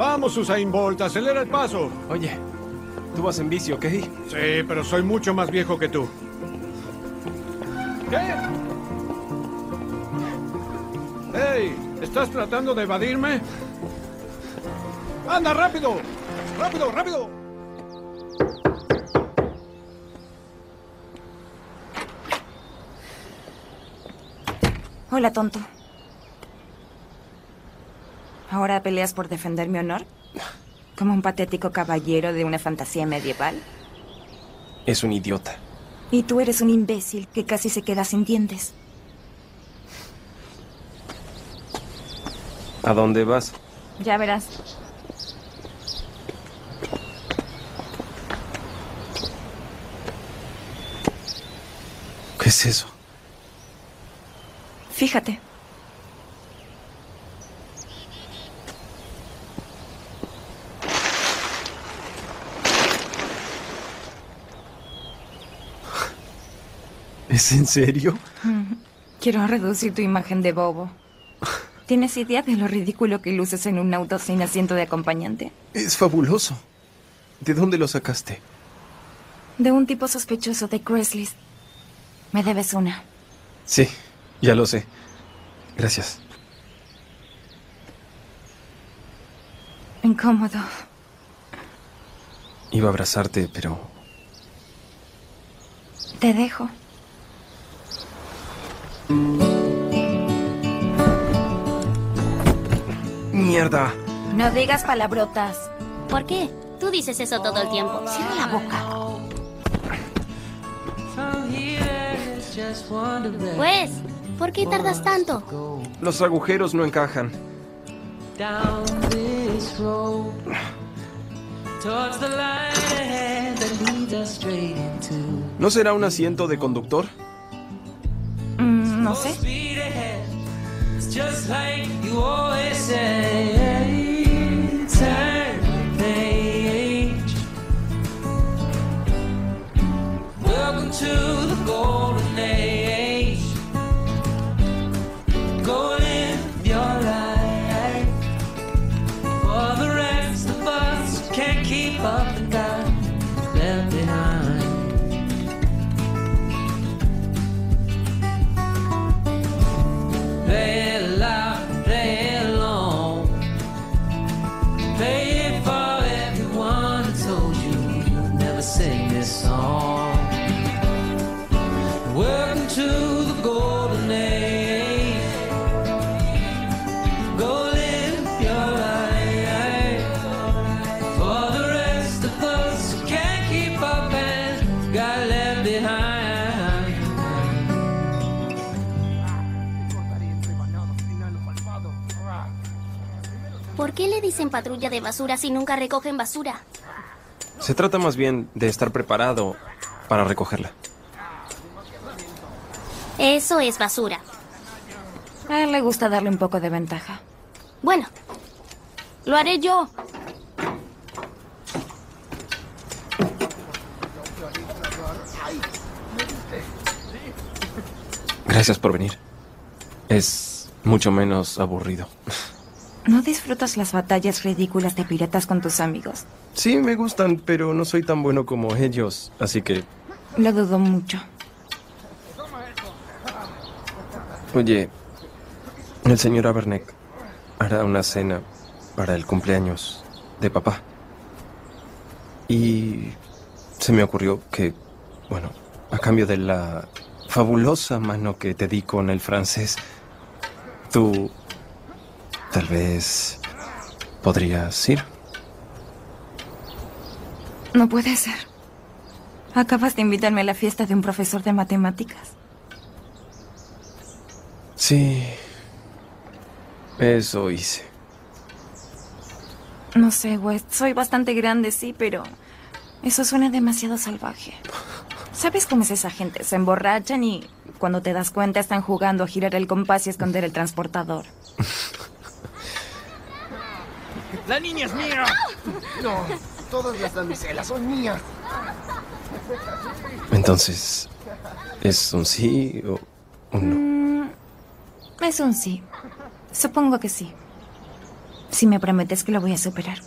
Vamos, Usain Bolt, acelera el paso. Oye, tú vas en bici, ¿ok? Sí, pero soy mucho más viejo que tú. ¿Qué? ¡Hey! ¿Estás tratando de evadirme? ¡Anda, rápido! ¡Rápido, rápido! Hola, tonto. ¿Ahora peleas por defender mi honor? ¿Como un patético caballero de una fantasía medieval? Es un idiota. Y tú eres un imbécil que casi se queda sin dientes. ¿A dónde vas? Ya verás. ¿Qué es eso? Fíjate. ¿Es en serio? Mm, Quiero reducir tu imagen de bobo. ¿Tienes idea de lo ridículo que luces en un auto sin asiento de acompañante? Es fabuloso. ¿De dónde lo sacaste? De un tipo sospechoso de Craigslist. Me debes una. Sí, ya lo sé. Gracias. Incómodo. Iba a abrazarte, pero Te dejo. Mierda. No digas palabrotas. ¿Por qué? Tú dices eso todo el tiempo. Cierra la boca. Pues, ¿por qué tardas tanto? Los agujeros no encajan. ¿No será un asiento de conductor? No sé. Basura si nunca recogen basura? Se trata más bien de estar preparado para recogerla. Eso es basura. A él le gusta darle un poco de ventaja. Bueno, lo haré yo. Gracias por venir. Es mucho menos aburrido. ¿No disfrutas las batallas ridículas de piratas con tus amigos? Sí, me gustan, pero no soy tan bueno como ellos, así que... Lo dudo mucho. Oye, el señor Aberneck hará una cena para el cumpleaños de papá. Y se me ocurrió que, bueno, a cambio de la fabulosa mano que te di con el francés, tú tal vez podrías ir. No puede ser. Acabas de invitarme a la fiesta de un profesor de matemáticas. Sí, eso hice. No sé, West. Soy bastante grande, sí, pero eso suena demasiado salvaje. ¿Sabes cómo es esa gente? Se emborrachan y cuando te das cuenta están jugando a girar el compás y esconder el transportador. ¡La niña es mía! No, todas las damiselas son mías. Entonces, ¿es un sí o un no? Mm, es un sí. Supongo que sí. Si me prometes que lo voy a superar.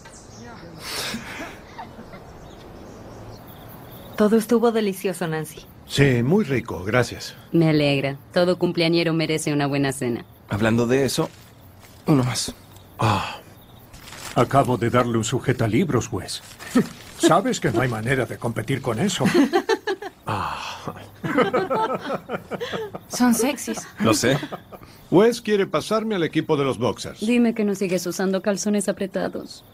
Todo estuvo delicioso, Nancy. Sí, muy rico, gracias. Me alegra. Todo cumpleañero merece una buena cena. Hablando de eso, uno más. Ah, acabo de darle un sujetalibros, Wes. Sabes que no hay manera de competir con eso. Son sexys. Lo sé. Wes quiere pasarme al equipo de los boxers. Dime que no sigues usando calzones apretados.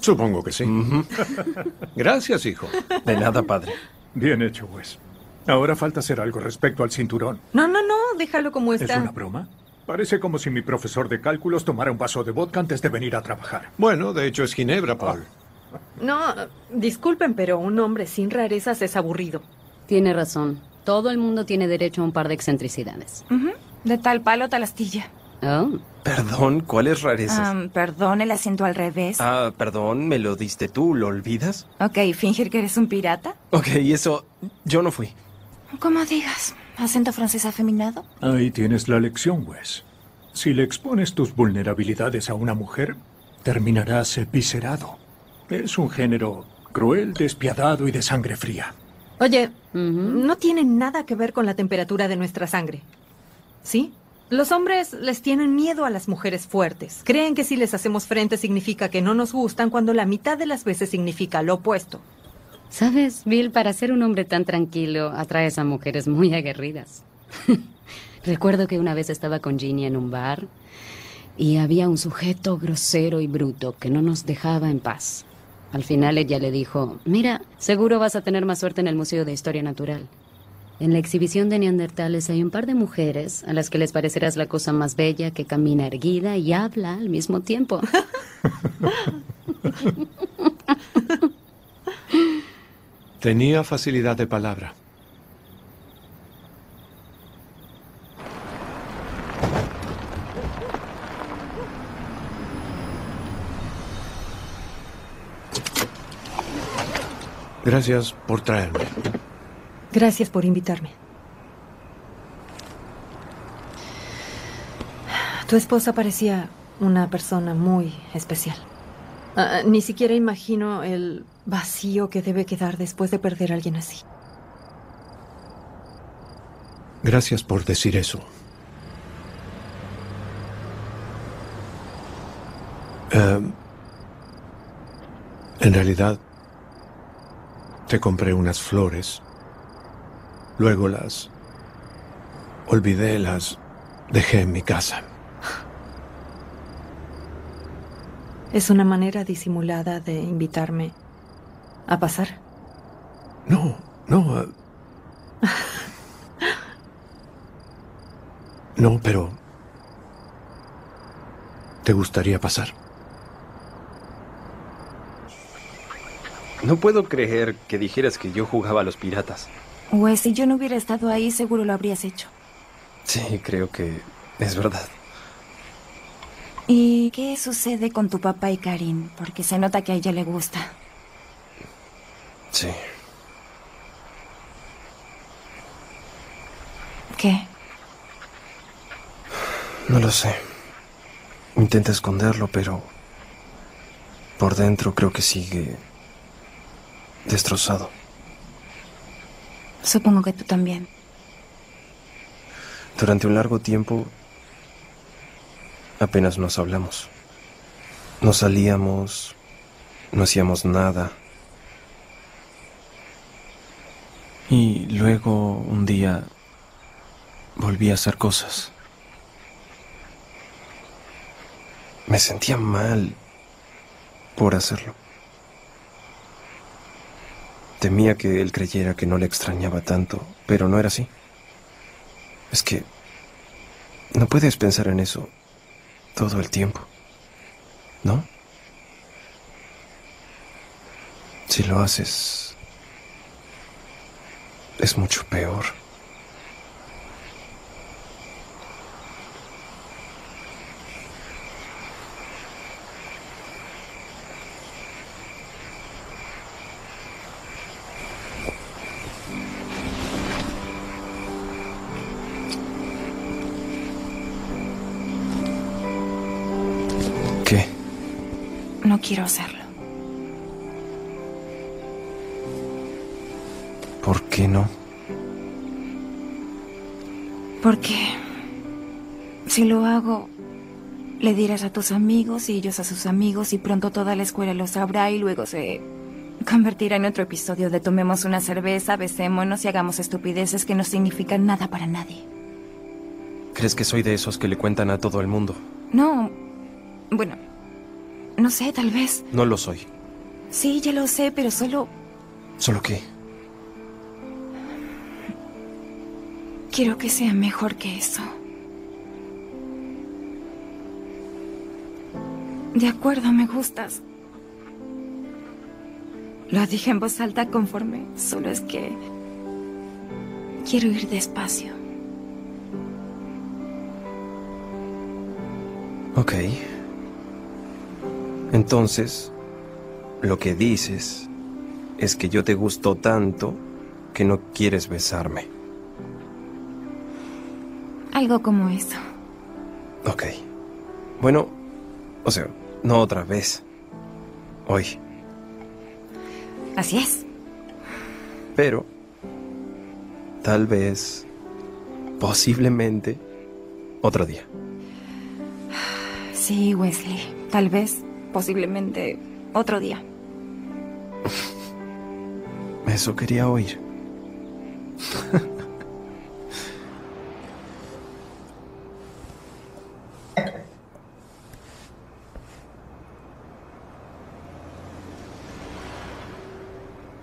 Supongo que sí. Gracias, hijo. De nada, padre. Bien hecho, Wes. Ahora falta hacer algo respecto al cinturón. No, no, no, déjalo como ¿Es está. una broma? Parece como si mi profesor de cálculos tomara un vaso de vodka antes de venir a trabajar. Bueno, de hecho es Ginebra, Paul. No, disculpen, pero un hombre sin rarezas es aburrido. Tiene razón. Todo el mundo tiene derecho a un par de excentricidades. De tal palo, tal astilla. Oh. Perdón, ¿cuáles rarezas? Perdón, el acento al revés. Ah, perdón, me lo diste tú, ¿lo olvidas? Ok, fingir que eres un pirata. Ok, eso, yo no fui. Como digas. ¿Acento francés afeminado? Ahí tienes la lección, Wes. Si le expones tus vulnerabilidades a una mujer, terminarás eviscerado. Es un género cruel, despiadado y de sangre fría. Oye, no tiene nada que ver con la temperatura de nuestra sangre. ¿Sí? Los hombres les tienen miedo a las mujeres fuertes. Creen que si les hacemos frente significa que no nos gustan cuando la mitad de las veces significa lo opuesto. ¿Sabes, Bill? Para ser un hombre tan tranquilo, atraes a mujeres muy aguerridas. Recuerdo que una vez estaba con Ginny en un bar y había un sujeto grosero y bruto que no nos dejaba en paz. Al final ella le dijo, mira, seguro vas a tener más suerte en el Museo de Historia Natural. En la exhibición de neandertales hay un par de mujeres a las que les parecerás la cosa más bella que camina erguida y habla al mismo tiempo. Tenía facilidad de palabra. Gracias por traerme. Gracias por invitarme. Tu esposa parecía una persona muy especial. Ah, ni siquiera imagino el vacío que debe quedar después de perder a alguien así. Gracias por decir eso. Eh, en realidad, te compré unas flores. Luego las olvidé, las dejé en mi casa. Es una manera disimulada de invitarme a pasar. No, no. eh. No, pero... ¿Te gustaría pasar? No puedo creer que dijeras que yo jugaba a los piratas. Pues si yo no hubiera estado ahí, seguro lo habrías hecho. Sí, creo que es verdad. ¿Y qué sucede con tu papá y Karin? Porque se nota que a ella le gusta. Sí. ¿Qué? No lo sé. Intenta esconderlo, pero por dentro creo que sigue destrozado. Supongo que tú también. Durante un largo tiempo apenas nos hablamos. No salíamos, no hacíamos nada. Y luego un día volví a hacer cosas. Me sentía mal por hacerlo. Temía que él creyera que no le extrañaba tanto, pero no era así. Es que no puedes pensar en eso todo el tiempo, ¿no? Si lo haces, es mucho peor. Porque si lo hago, le dirás a tus amigos y ellos a sus amigos y pronto toda la escuela lo sabrá y luego se convertirá en otro episodio de tomemos una cerveza, besémonos y hagamos estupideces que no significan nada para nadie. ¿Crees que soy de esos que le cuentan a todo el mundo? No, bueno, no sé, tal vez. No lo soy. Sí, ya lo sé, pero solo ¿Solo qué? Quiero que sea mejor que eso. De acuerdo, me gustas. Lo dije en voz alta conforme, solo es que quiero ir despacio. Ok. Entonces, lo que dices es que yo te gusto tanto que no quieres besarme. Algo como eso. Ok. Bueno, o sea, no otra vez. Hoy. Así es. Pero, tal vez, posiblemente, otro día. Sí, Wesley. Tal vez, posiblemente, otro día. Eso quería oír.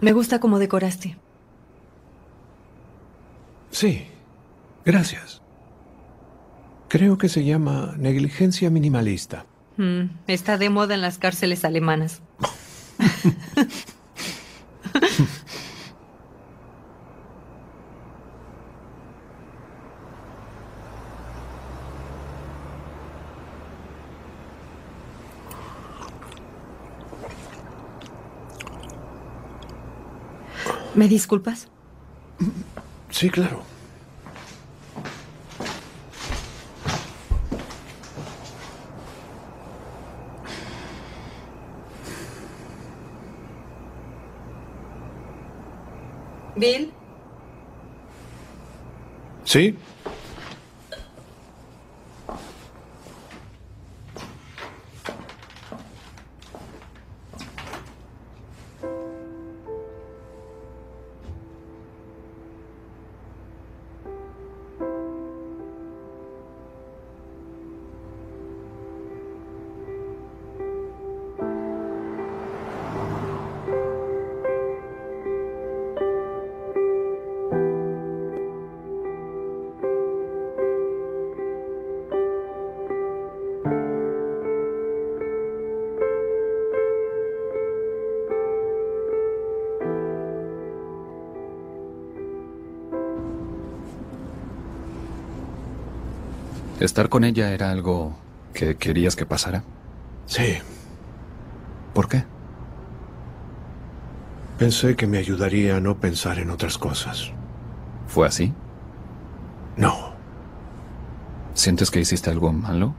Me gusta cómo decoraste. Sí, gracias. Creo que se llama negligencia minimalista. Mm, está de moda en las cárceles alemanas. ¿Me disculpas? Sí, claro. Bill, ¿Sí? ¿Estar con ella era algo que querías que pasara? Sí. ¿Por qué? Pensé que me ayudaría a no pensar en otras cosas. ¿Fue así? No. ¿Sientes que hiciste algo malo?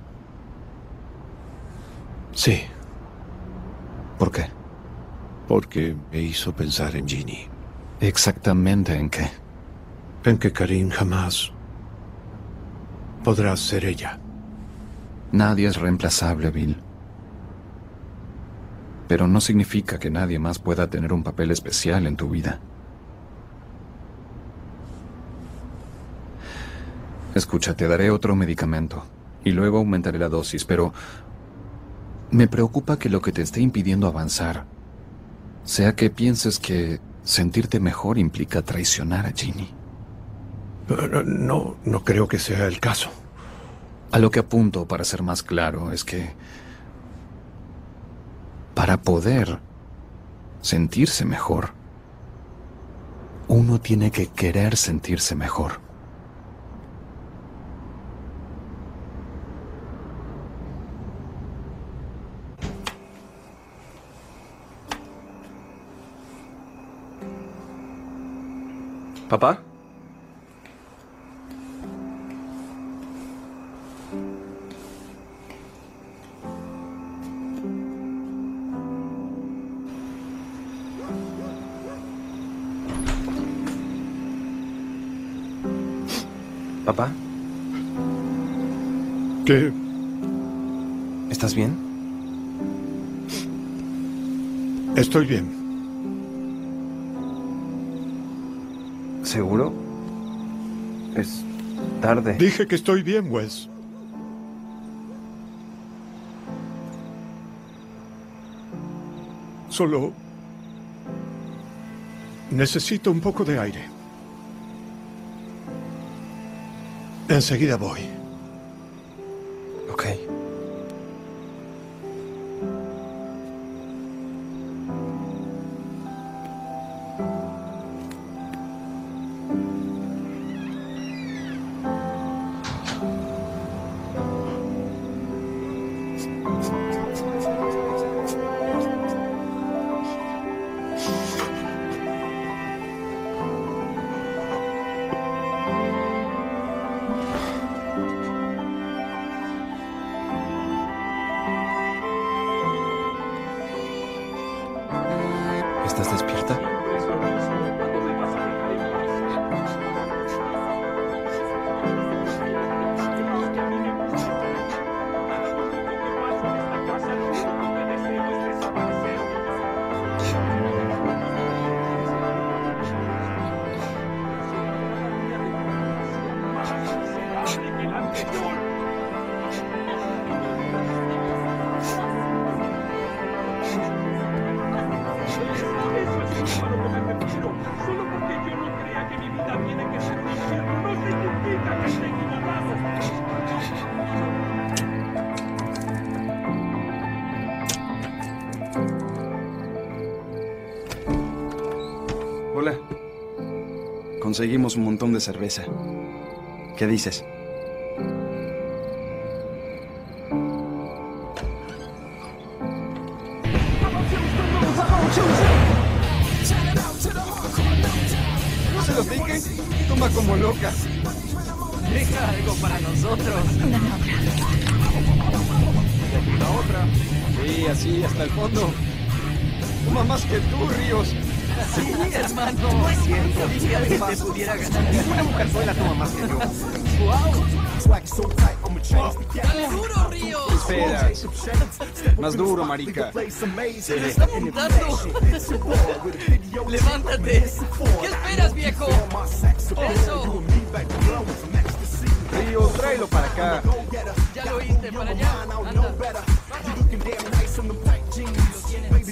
Sí. ¿Por qué? Porque me hizo pensar en Ginny. ¿Exactamente en qué? En que Karim jamás podrá ser ella. Nadie es reemplazable, Bill. Pero no significa que nadie más pueda tener un papel especial en tu vida. Escucha, te daré otro medicamento y luego aumentaré la dosis, pero me preocupa que lo que te esté impidiendo avanzar sea que pienses que sentirte mejor implica traicionar a Ginny. No, no, no creo que sea el caso. A lo que apunto, para ser más claro, es que para poder sentirse mejor, uno tiene que querer sentirse mejor. ¿Papá? ¿Papá? ¿Qué? ¿Estás bien? Estoy bien. ¿Seguro? Es tarde. Dije que estoy bien, Wes. Solo necesito un poco de aire. Enseguida voy. Conseguimos un montón de cerveza. ¿Qué dices? ¿No se los dije? Toma como loca. Deja algo para nosotros. La otra. Sí, así, hasta el fondo. Toma más que tú, Ríos. Sí, hermano. No es cierto. Dije que más. te pudiera ganar. Ninguna mujer sola toma más que yo. ¡Wow! ¡Dale duro, Ríos! Espera. Más duro, marica. ¡Se le está apuntando! ¡Levántate! ¿Qué esperas, viejo? ¡Eso! Ríos, tráelo para acá. Ya lo oíste, para allá. Anda.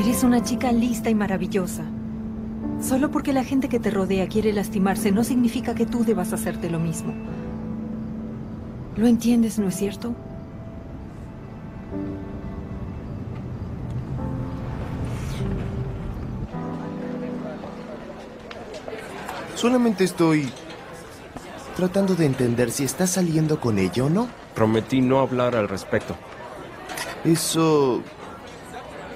Eres una chica lista y maravillosa. Solo porque la gente que te rodea quiere lastimarse no significa que tú debas hacerte lo mismo. ¿Lo entiendes, no es cierto? Solamente estoy tratando de entender si estás saliendo con ella o no. Prometí no hablar al respecto. ¿Eso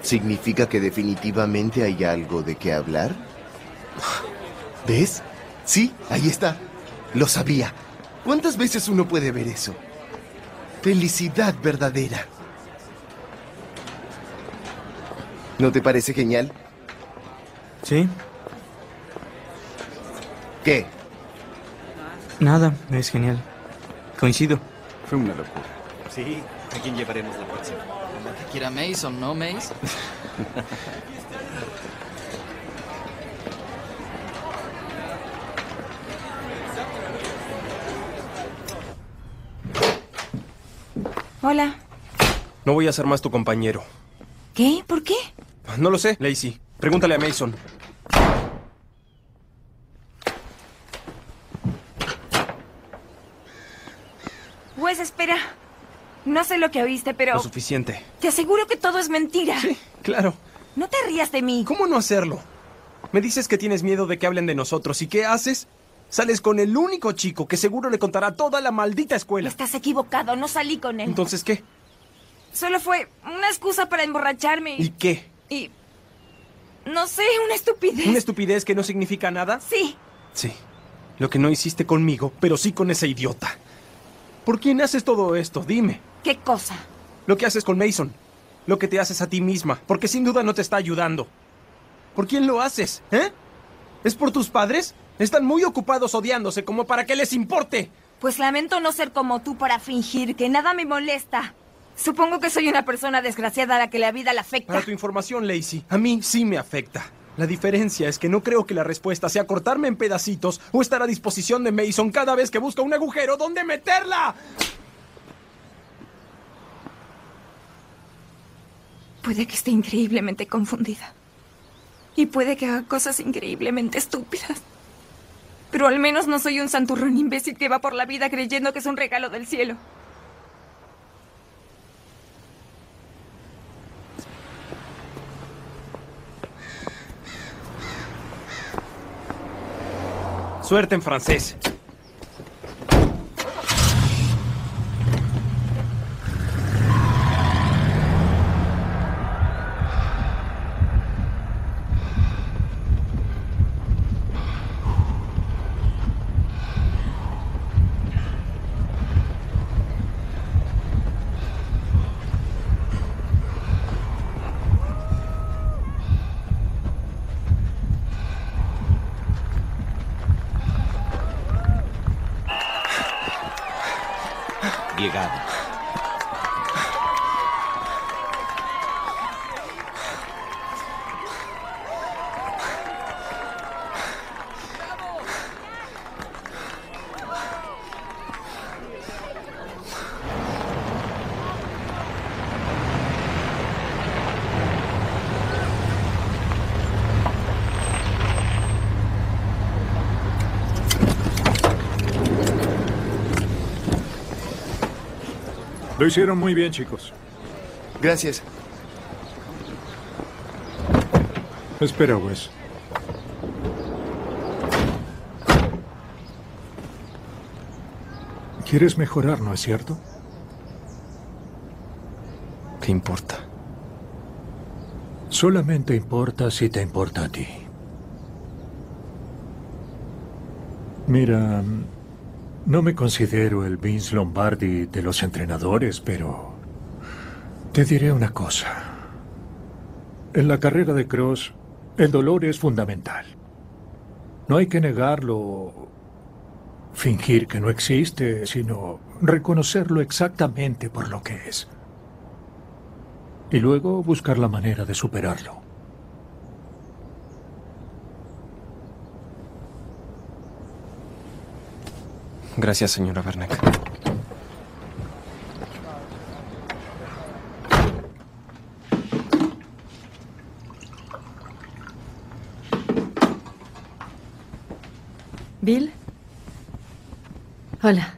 significa que definitivamente hay algo de qué hablar? ¿Ves? Sí, ahí está. Lo sabía. ¿Cuántas veces uno puede ver eso? Felicidad verdadera. ¿No te parece genial? Sí, ¿Qué? nada, es genial. Coincido. Fue una locura. Sí, ¿a quién llevaremos la próxima? Que quiera Mason, ¿no, Mace? Hola. No voy a ser más tu compañero. ¿Qué? ¿Por qué? No lo sé, Lacey. Pregúntale a Mason. Wes, espera. No sé lo que oíste, pero Lo suficiente. te aseguro que todo es mentira. Sí, claro. No te rías de mí. ¿Cómo no hacerlo? Me dices que tienes miedo de que hablen de nosotros. ¿Y qué haces? Sales con el único chico que seguro le contará a toda la maldita escuela. Estás equivocado, no salí con él. Entonces, ¿qué? Solo fue una excusa para emborracharme. ¿Y qué? Y... No sé, una estupidez. ¿Una estupidez que no significa nada? Sí. Sí. Lo que no hiciste conmigo, pero sí con ese idiota. ¿Por quién haces todo esto? Dime. ¿Qué cosa? Lo que haces con Mason. Lo que te haces a ti misma. Porque sin duda no te está ayudando. ¿Por quién lo haces? ¿Eh? ¿Es por tus padres? Están muy ocupados odiándose como para que les importe. Pues lamento no ser como tú para fingir que nada me molesta. Supongo que soy una persona desgraciada a la que la vida la afecta. Para tu información, Lacey, a mí sí me afecta. La diferencia es que no creo que la respuesta sea cortarme en pedacitos o estar a disposición de Mason cada vez que busca un agujero donde meterla. Puede que esté increíblemente confundida. Y puede que haga cosas increíblemente estúpidas. Pero al menos no soy un santurrón imbécil que va por la vida creyendo que es un regalo del cielo. Suerte en francés. Lo hicieron muy bien, chicos. Gracias. Espera, Wes. ¿Quieres mejorar, no es cierto? ¿Qué importa? Solamente importa si te importa a ti. Mira, no me considero el Vince Lombardi de los entrenadores, pero te diré una cosa. En la carrera de cross, el dolor es fundamental. No hay que negarlo, o fingir que no existe, sino reconocerlo exactamente por lo que es. Y luego buscar la manera de superarlo. Gracias, señora Berneck. Bill. Hola.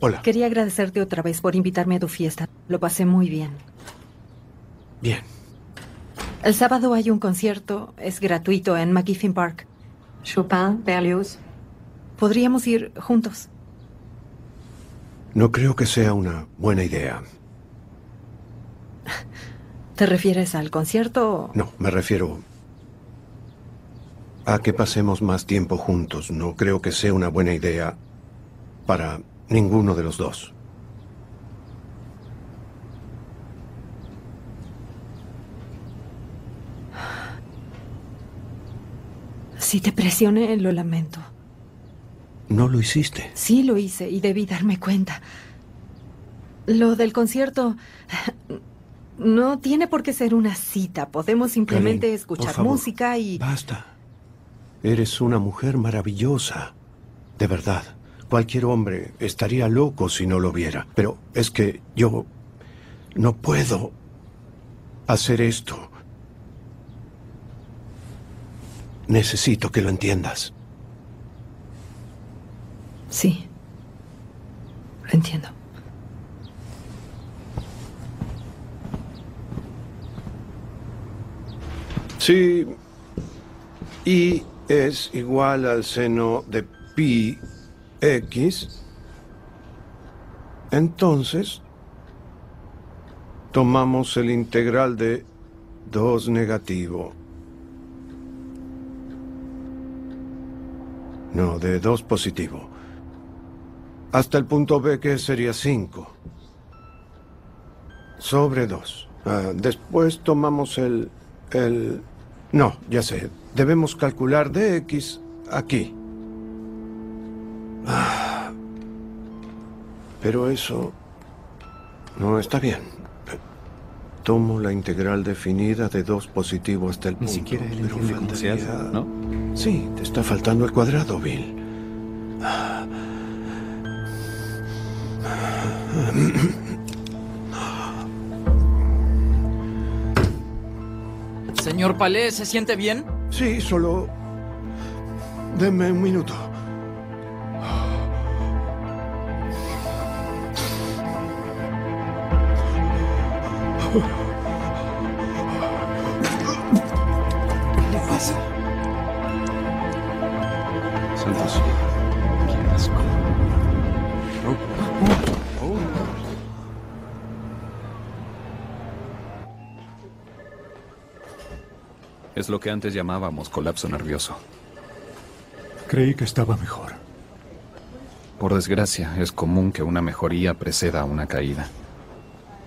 Hola. Quería agradecerte otra vez por invitarme a tu fiesta. Lo pasé muy bien. Bien. El sábado hay un concierto. Es gratuito en McGiffin Park. Chopin, Berlioz. Podríamos ir juntos. No creo que sea una buena idea. ¿Te refieres al concierto? No, me refiero a que pasemos más tiempo juntos. No creo que sea una buena idea para ninguno de los dos. Si te presioné, lo lamento. No lo hiciste. Sí lo hice y debí darme cuenta. Lo del concierto no tiene por qué ser una cita. Podemos simplemente Karen, escuchar favor, música y... Basta. Eres una mujer maravillosa. De verdad. Cualquier hombre estaría loco si no lo viera. Pero es que yo no puedo hacer esto. Necesito que lo entiendas. Sí. Lo entiendo. Si I es igual al seno de pi x, entonces tomamos el integral de 2 negativo. No, de 2 positivo. Hasta el punto B que sería 5. Sobre 2. después tomamos el... el... No, ya sé. Debemos calcular dx aquí. Ah. Pero eso no está bien. Tomo la integral definida de 2 positivo hasta el Ni punto. siquiera él pero se hace, faltaría- ¿no? Sí, te está faltando el cuadrado, Bill. Señor Palé, ¿se siente bien? Sí, solo... Deme un minuto. Es lo que antes llamábamos colapso nervioso. Creí que estaba mejor. Por desgracia, es común que una mejoría preceda a una caída.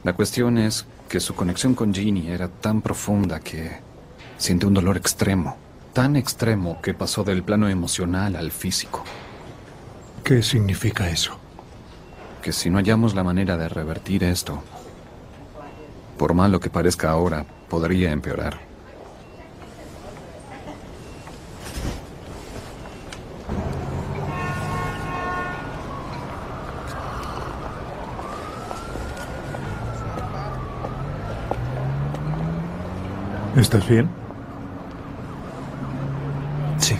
La cuestión es que su conexión con Ginny era tan profunda que siente un dolor extremo, tan extremo que pasó del plano emocional al físico. ¿Qué significa eso? Que si no hallamos la manera de revertir esto, por malo que parezca ahora, podría empeorar. ¿Estás bien? Sí.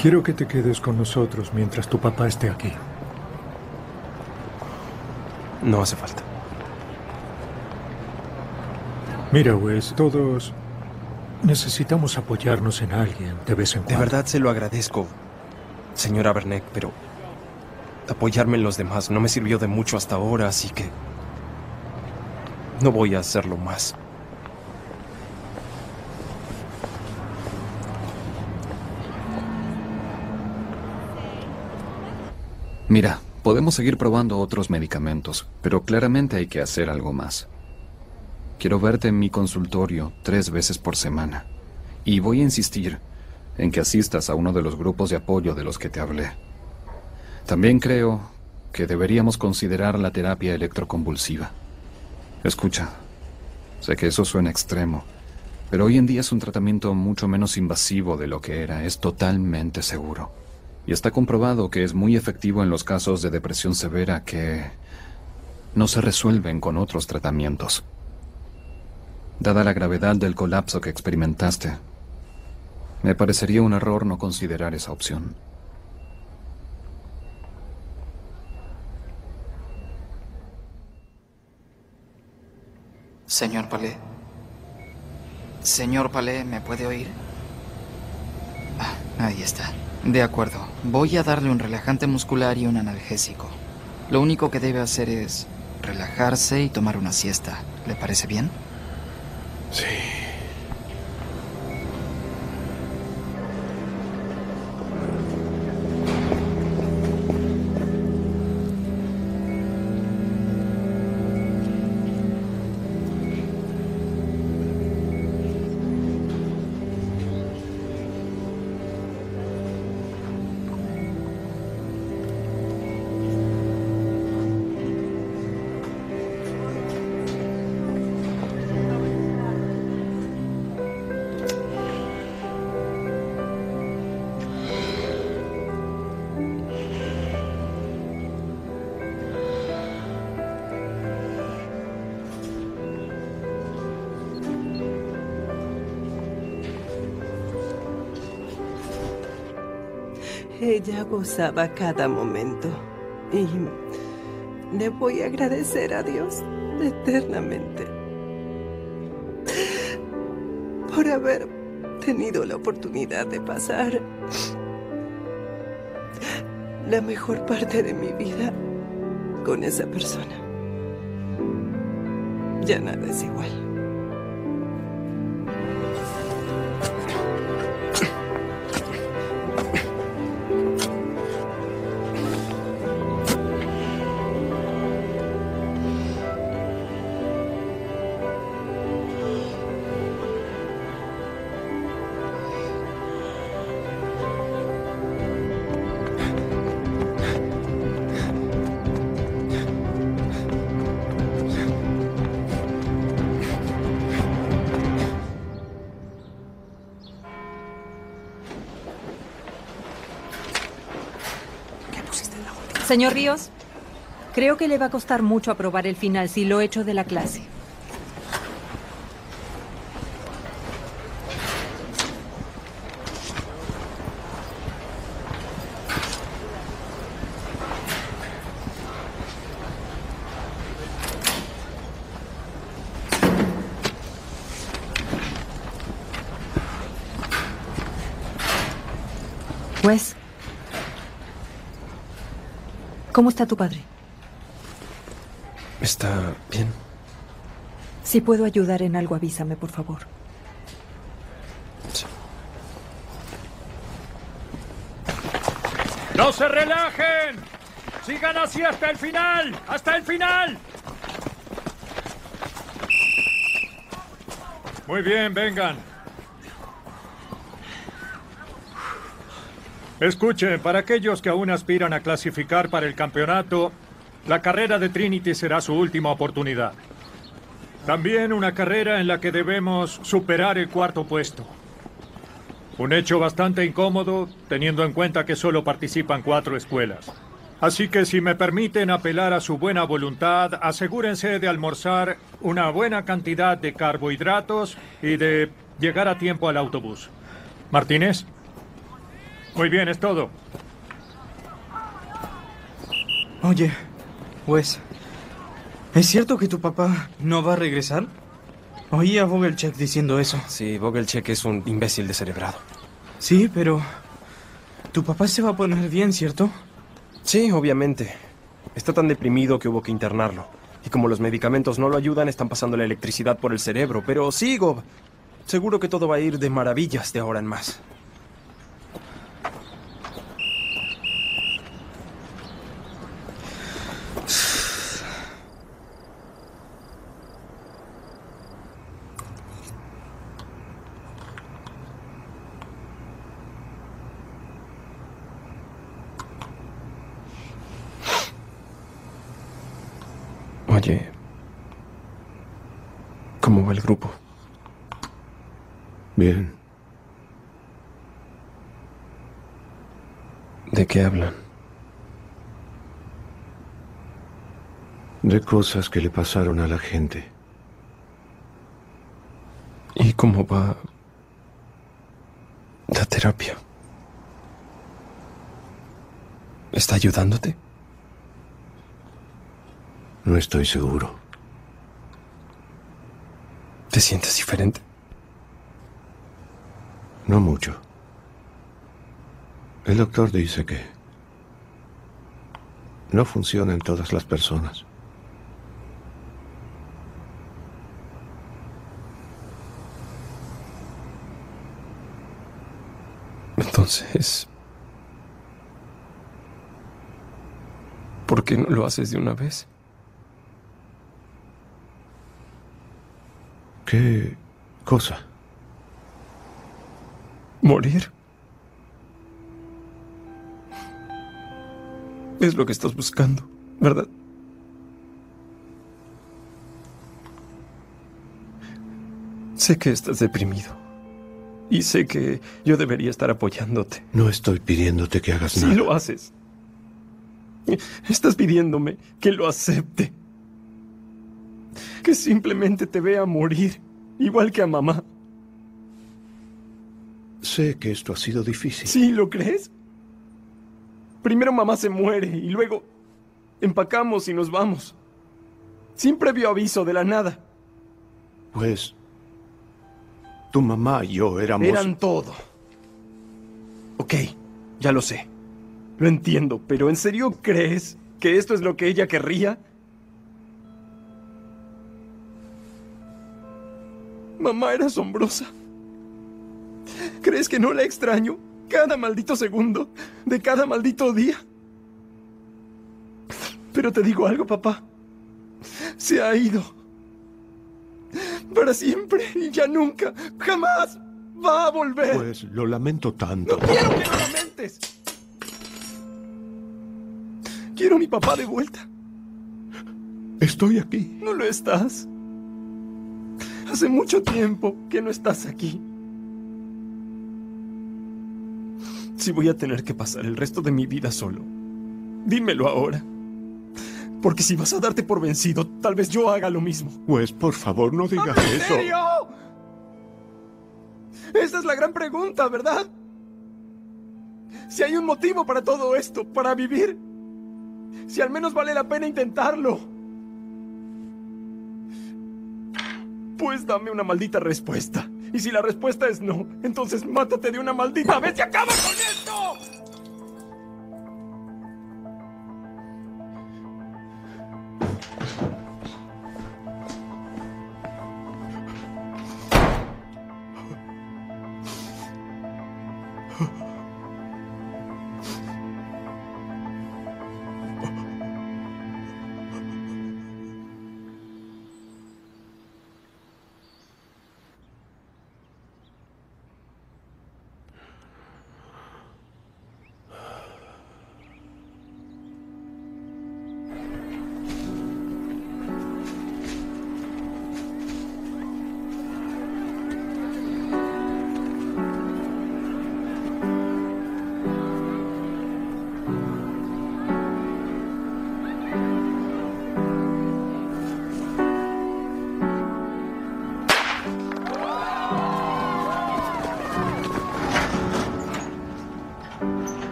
Quiero que te quedes con nosotros mientras tu papá esté aquí. No hace falta. Mira, Wes, todos necesitamos apoyarnos en alguien de vez en De cuando. verdad se lo agradezco, señora Berneck, pero apoyarme en los demás no me sirvió de mucho hasta ahora, así que no voy a hacerlo más. Mira, podemos seguir probando otros medicamentos, pero claramente hay que hacer algo más. Quiero verte en mi consultorio tres veces por semana. Y voy a insistir en que asistas a uno de los grupos de apoyo de los que te hablé. También creo que deberíamos considerar la terapia electroconvulsiva. Escucha, sé que eso suena extremo, pero hoy en día es un tratamiento mucho menos invasivo de lo que era, es totalmente seguro. Y está comprobado que es muy efectivo en los casos de depresión severa que no se resuelven con otros tratamientos. Dada la gravedad del colapso que experimentaste, me parecería un error no considerar esa opción. Señor Palé. Señor Palé, ¿me puede oír? Ah, ahí está. De acuerdo. Voy a darle un relajante muscular y un analgésico. Lo único que debe hacer es relajarse y tomar una siesta. ¿Le parece bien? Sí. Ella gozaba cada momento y le voy a agradecer a Dios eternamente por haber tenido la oportunidad de pasar la mejor parte de mi vida con esa persona. Ya nada es igual. Señor Ríos, creo que le va a costar mucho aprobar el final si lo echo de la clase. Wes, ¿cómo está tu padre? Está bien. Si puedo ayudar en algo, avísame, por favor. ¡No se relajen! ¡Sigan así hasta el final! ¡Hasta el final! Muy bien, vengan. Escuchen, para aquellos que aún aspiran a clasificar para el campeonato, la carrera de Trinity será su última oportunidad. También una carrera en la que debemos superar el cuarto puesto. Un hecho bastante incómodo, teniendo en cuenta que solo participan cuatro escuelas. Así que si me permiten apelar a su buena voluntad, asegúrense de almorzar una buena cantidad de carbohidratos y de llegar a tiempo al autobús. Martínez. Muy bien, es todo. Oye, Wes, ¿Es cierto que tu papá no va a regresar? Oí a Vogelcheck diciendo eso. Sí, Vogelcheck es un imbécil descerebrado. Sí, pero... Tu papá se va a poner bien, ¿cierto? Sí, obviamente. Está tan deprimido que hubo que internarlo. Y como los medicamentos no lo ayudan, están pasando la electricidad por el cerebro. Pero sí, Gob. Seguro que todo va a ir de maravillas de ahora en más. Oye, ¿cómo va el grupo? Bien. ¿De qué hablan? De cosas que le pasaron a la gente. ¿Y cómo va la terapia? ¿Está ayudándote? No estoy seguro. ¿Te sientes diferente? No mucho. El doctor dice que no funciona en todas las personas. Entonces... ¿Por qué no lo haces de una vez? ¿Qué cosa? ¿Morir? Es lo que estás buscando, ¿verdad? Sé que estás deprimido. Y sé que yo debería estar apoyándote. No estoy pidiéndote que hagas Sí nada. lo haces. Estás pidiéndome que lo acepte. Que simplemente te vea morir, igual que a mamá. Sé que esto ha sido difícil. ¿Sí lo crees? Primero mamá se muere y luego empacamos y nos vamos. Sin previo aviso de la nada. Pues tu mamá y yo éramos... Eran todo. Ok, ya lo sé. Lo entiendo, pero ¿en serio crees que esto es lo que ella querría? Mamá era asombrosa. ¿Crees que no la extraño? Cada maldito segundo, de cada maldito día. Pero te digo algo, papá. Se ha ido. Para siempre y ya nunca, jamás va a volver. Pues lo lamento tanto. Quiero que lo lamentes. Quiero a mi papá de vuelta. Estoy aquí. No lo estás. Hace mucho tiempo que no estás aquí. Si voy a tener que pasar el resto de mi vida solo, dímelo ahora. Porque si vas a darte por vencido, tal vez yo haga lo mismo. Pues por favor, no digas ¿En eso. serio? Esa es la gran pregunta, ¿verdad? Si hay un motivo para todo esto, para vivir. Si al menos vale la pena intentarlo. Pues dame una maldita respuesta. Y si la respuesta es no, entonces mátate de una maldita vez y acaba con esto.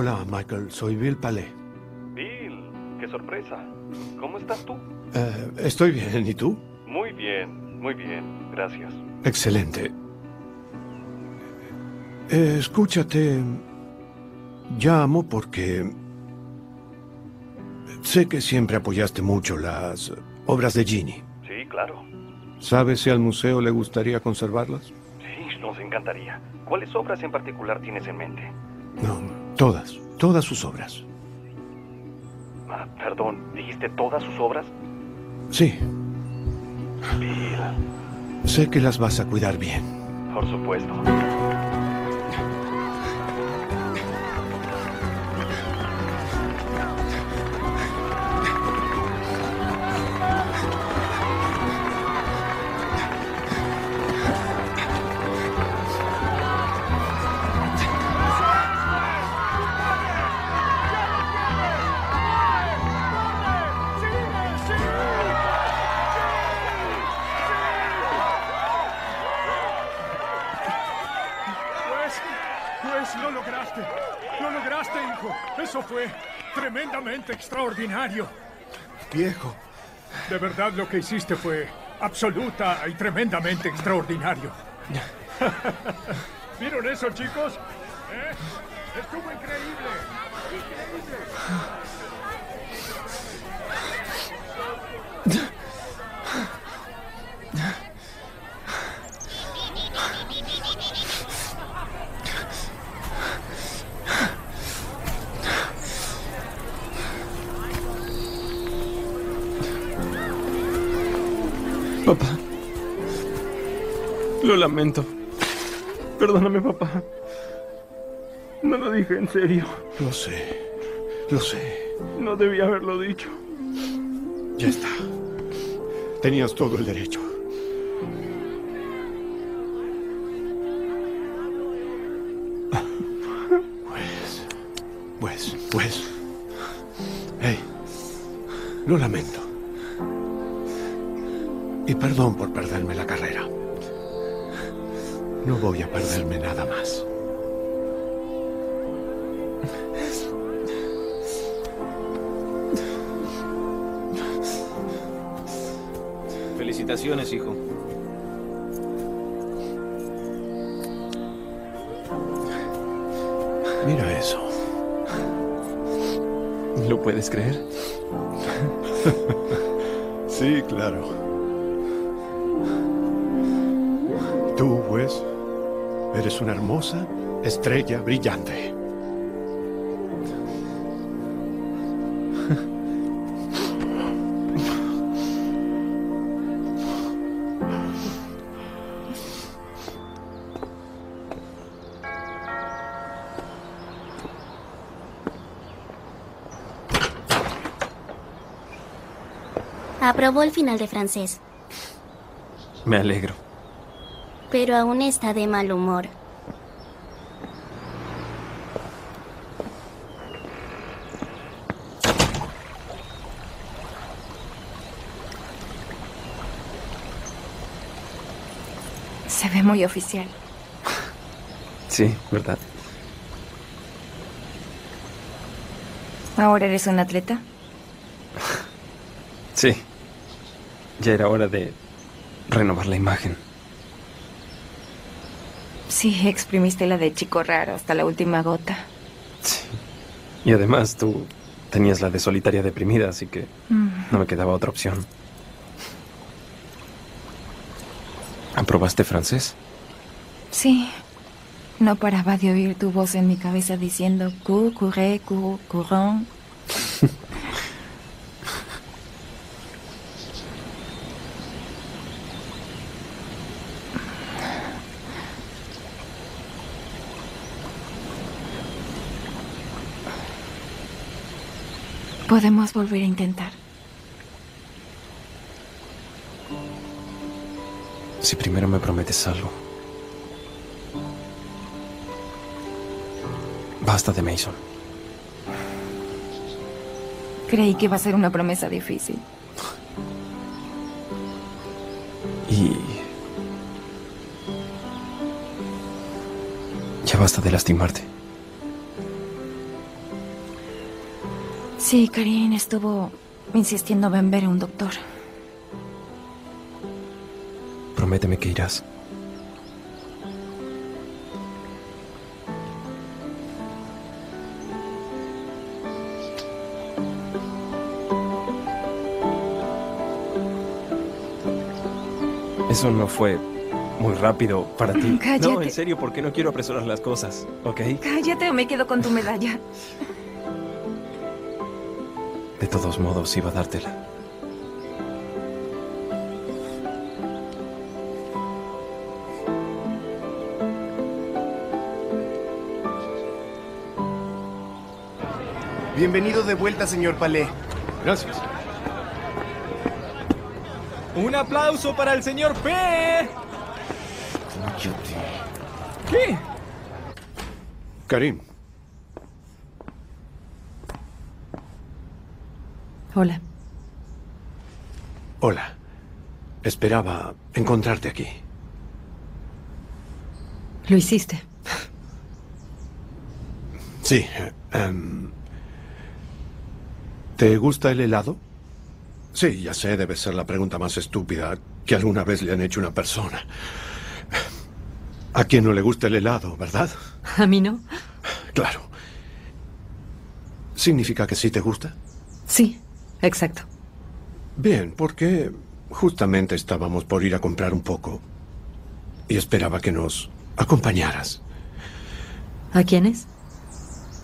Hola, Michael. Soy Bill Palais. Bill, qué sorpresa. ¿Cómo estás tú? Eh, estoy bien. ¿Y tú? Muy bien, muy bien. Gracias. Excelente. Eh, escúchate. Llamo porque sé que siempre apoyaste mucho las obras de Ginny. Sí, claro. ¿Sabes si al museo le gustaría conservarlas? Sí, nos encantaría. ¿Cuáles obras en particular tienes en mente? No, todas, todas sus obras. Ah, perdón, ¿dijiste todas sus obras? Sí, Bill, sé que las vas a cuidar bien. por supuesto. Extraordinario. Viejo. De verdad lo que hiciste fue absoluta y tremendamente extraordinario. ¿Vieron eso, chicos? ¿Eh? Estuvo increíble. Increíble. Lo lamento. Perdóname, papá. No lo dije en serio. Lo sé, lo sé. No debía haberlo dicho. Ya está. Tenías todo el derecho. Pues, pues, pues. Hey, lo lamento. Y perdón por perderme la carrera. No voy a perderme nada más. Felicitaciones, hijo. Mira eso. ¿Lo puedes creer? Sí, claro. Tú, pues, eres una hermosa estrella brillante. Aprobó el final de francés, Me alegro. Pero aún está de mal humor. Se ve muy oficial. Sí, ¿verdad? ¿Ahora eres un atleta? Sí. Ya era hora de renovar la imagen. Sí, exprimiste la de chico raro hasta la última gota. Y además tú tenías la de solitaria deprimida, así que Mm. no me quedaba otra opción. ¿Aprobaste francés? Sí. No paraba de oír tu voz en mi cabeza diciendo cour, courre, cour, courant. Podemos volver a intentar. Si primero me prometes algo. Basta de Mason. Creí que iba a ser una promesa difícil. Y... Ya basta de lastimarte. Sí, Karin estuvo insistiendo en ver a un doctor. Prométeme que irás. Eso no fue muy rápido para ti. Cállate. No, en serio, porque no quiero apresurar las cosas, ¿ok? Cállate o me quedo con tu medalla. De todos modos, iba a dártela. Bienvenido de vuelta, señor Palé. Gracias. Un aplauso para el señor P. ¿Qué? Karim, Hola. hola. Esperaba encontrarte aquí. Lo hiciste. Sí. em, ¿Te gusta el helado? Sí, ya sé, debe ser la pregunta más estúpida que alguna vez le han hecho una persona. A quien no le gusta el helado, ¿verdad? A mí no. Claro. ¿Significa que sí te gusta? Sí, exacto. Bien, porque justamente estábamos por ir a comprar un poco y esperaba que nos acompañaras. ¿A quiénes?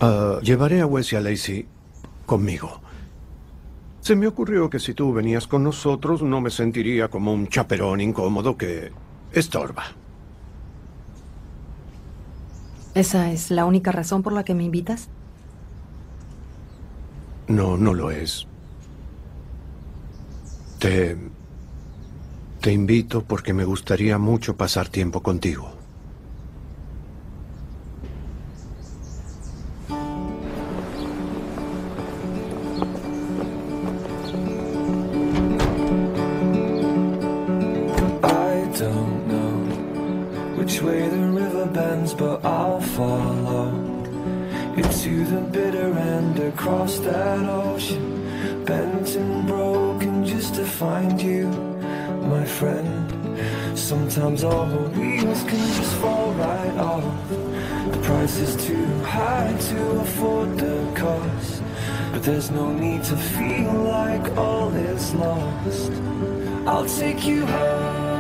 Ah, llevaré a Wes y a Lacey conmigo. Se me ocurrió que si tú venías con nosotros no me sentiría como un chaperón incómodo que estorba. ¿Esa es la única razón por la que me invitas? No, no lo es. Te... Te invito porque me gustaría mucho pasar tiempo contigo. Across that ocean, and to find you, my friend. Sometimes all the wheels can just fall right off. The price is too high to afford the cost, but there's no need to feel like all is lost. I'll take you home.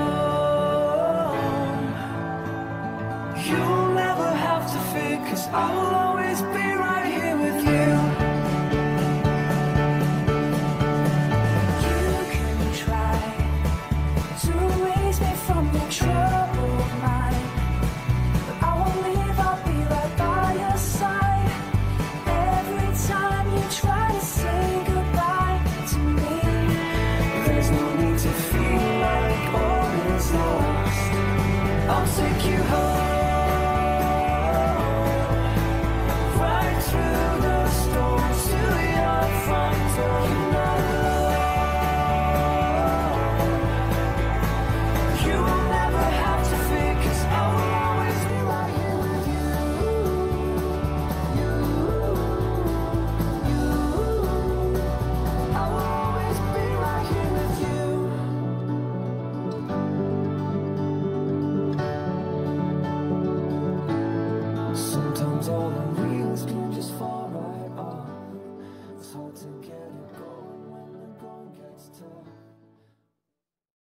You'll never have to fear, cause I will always be right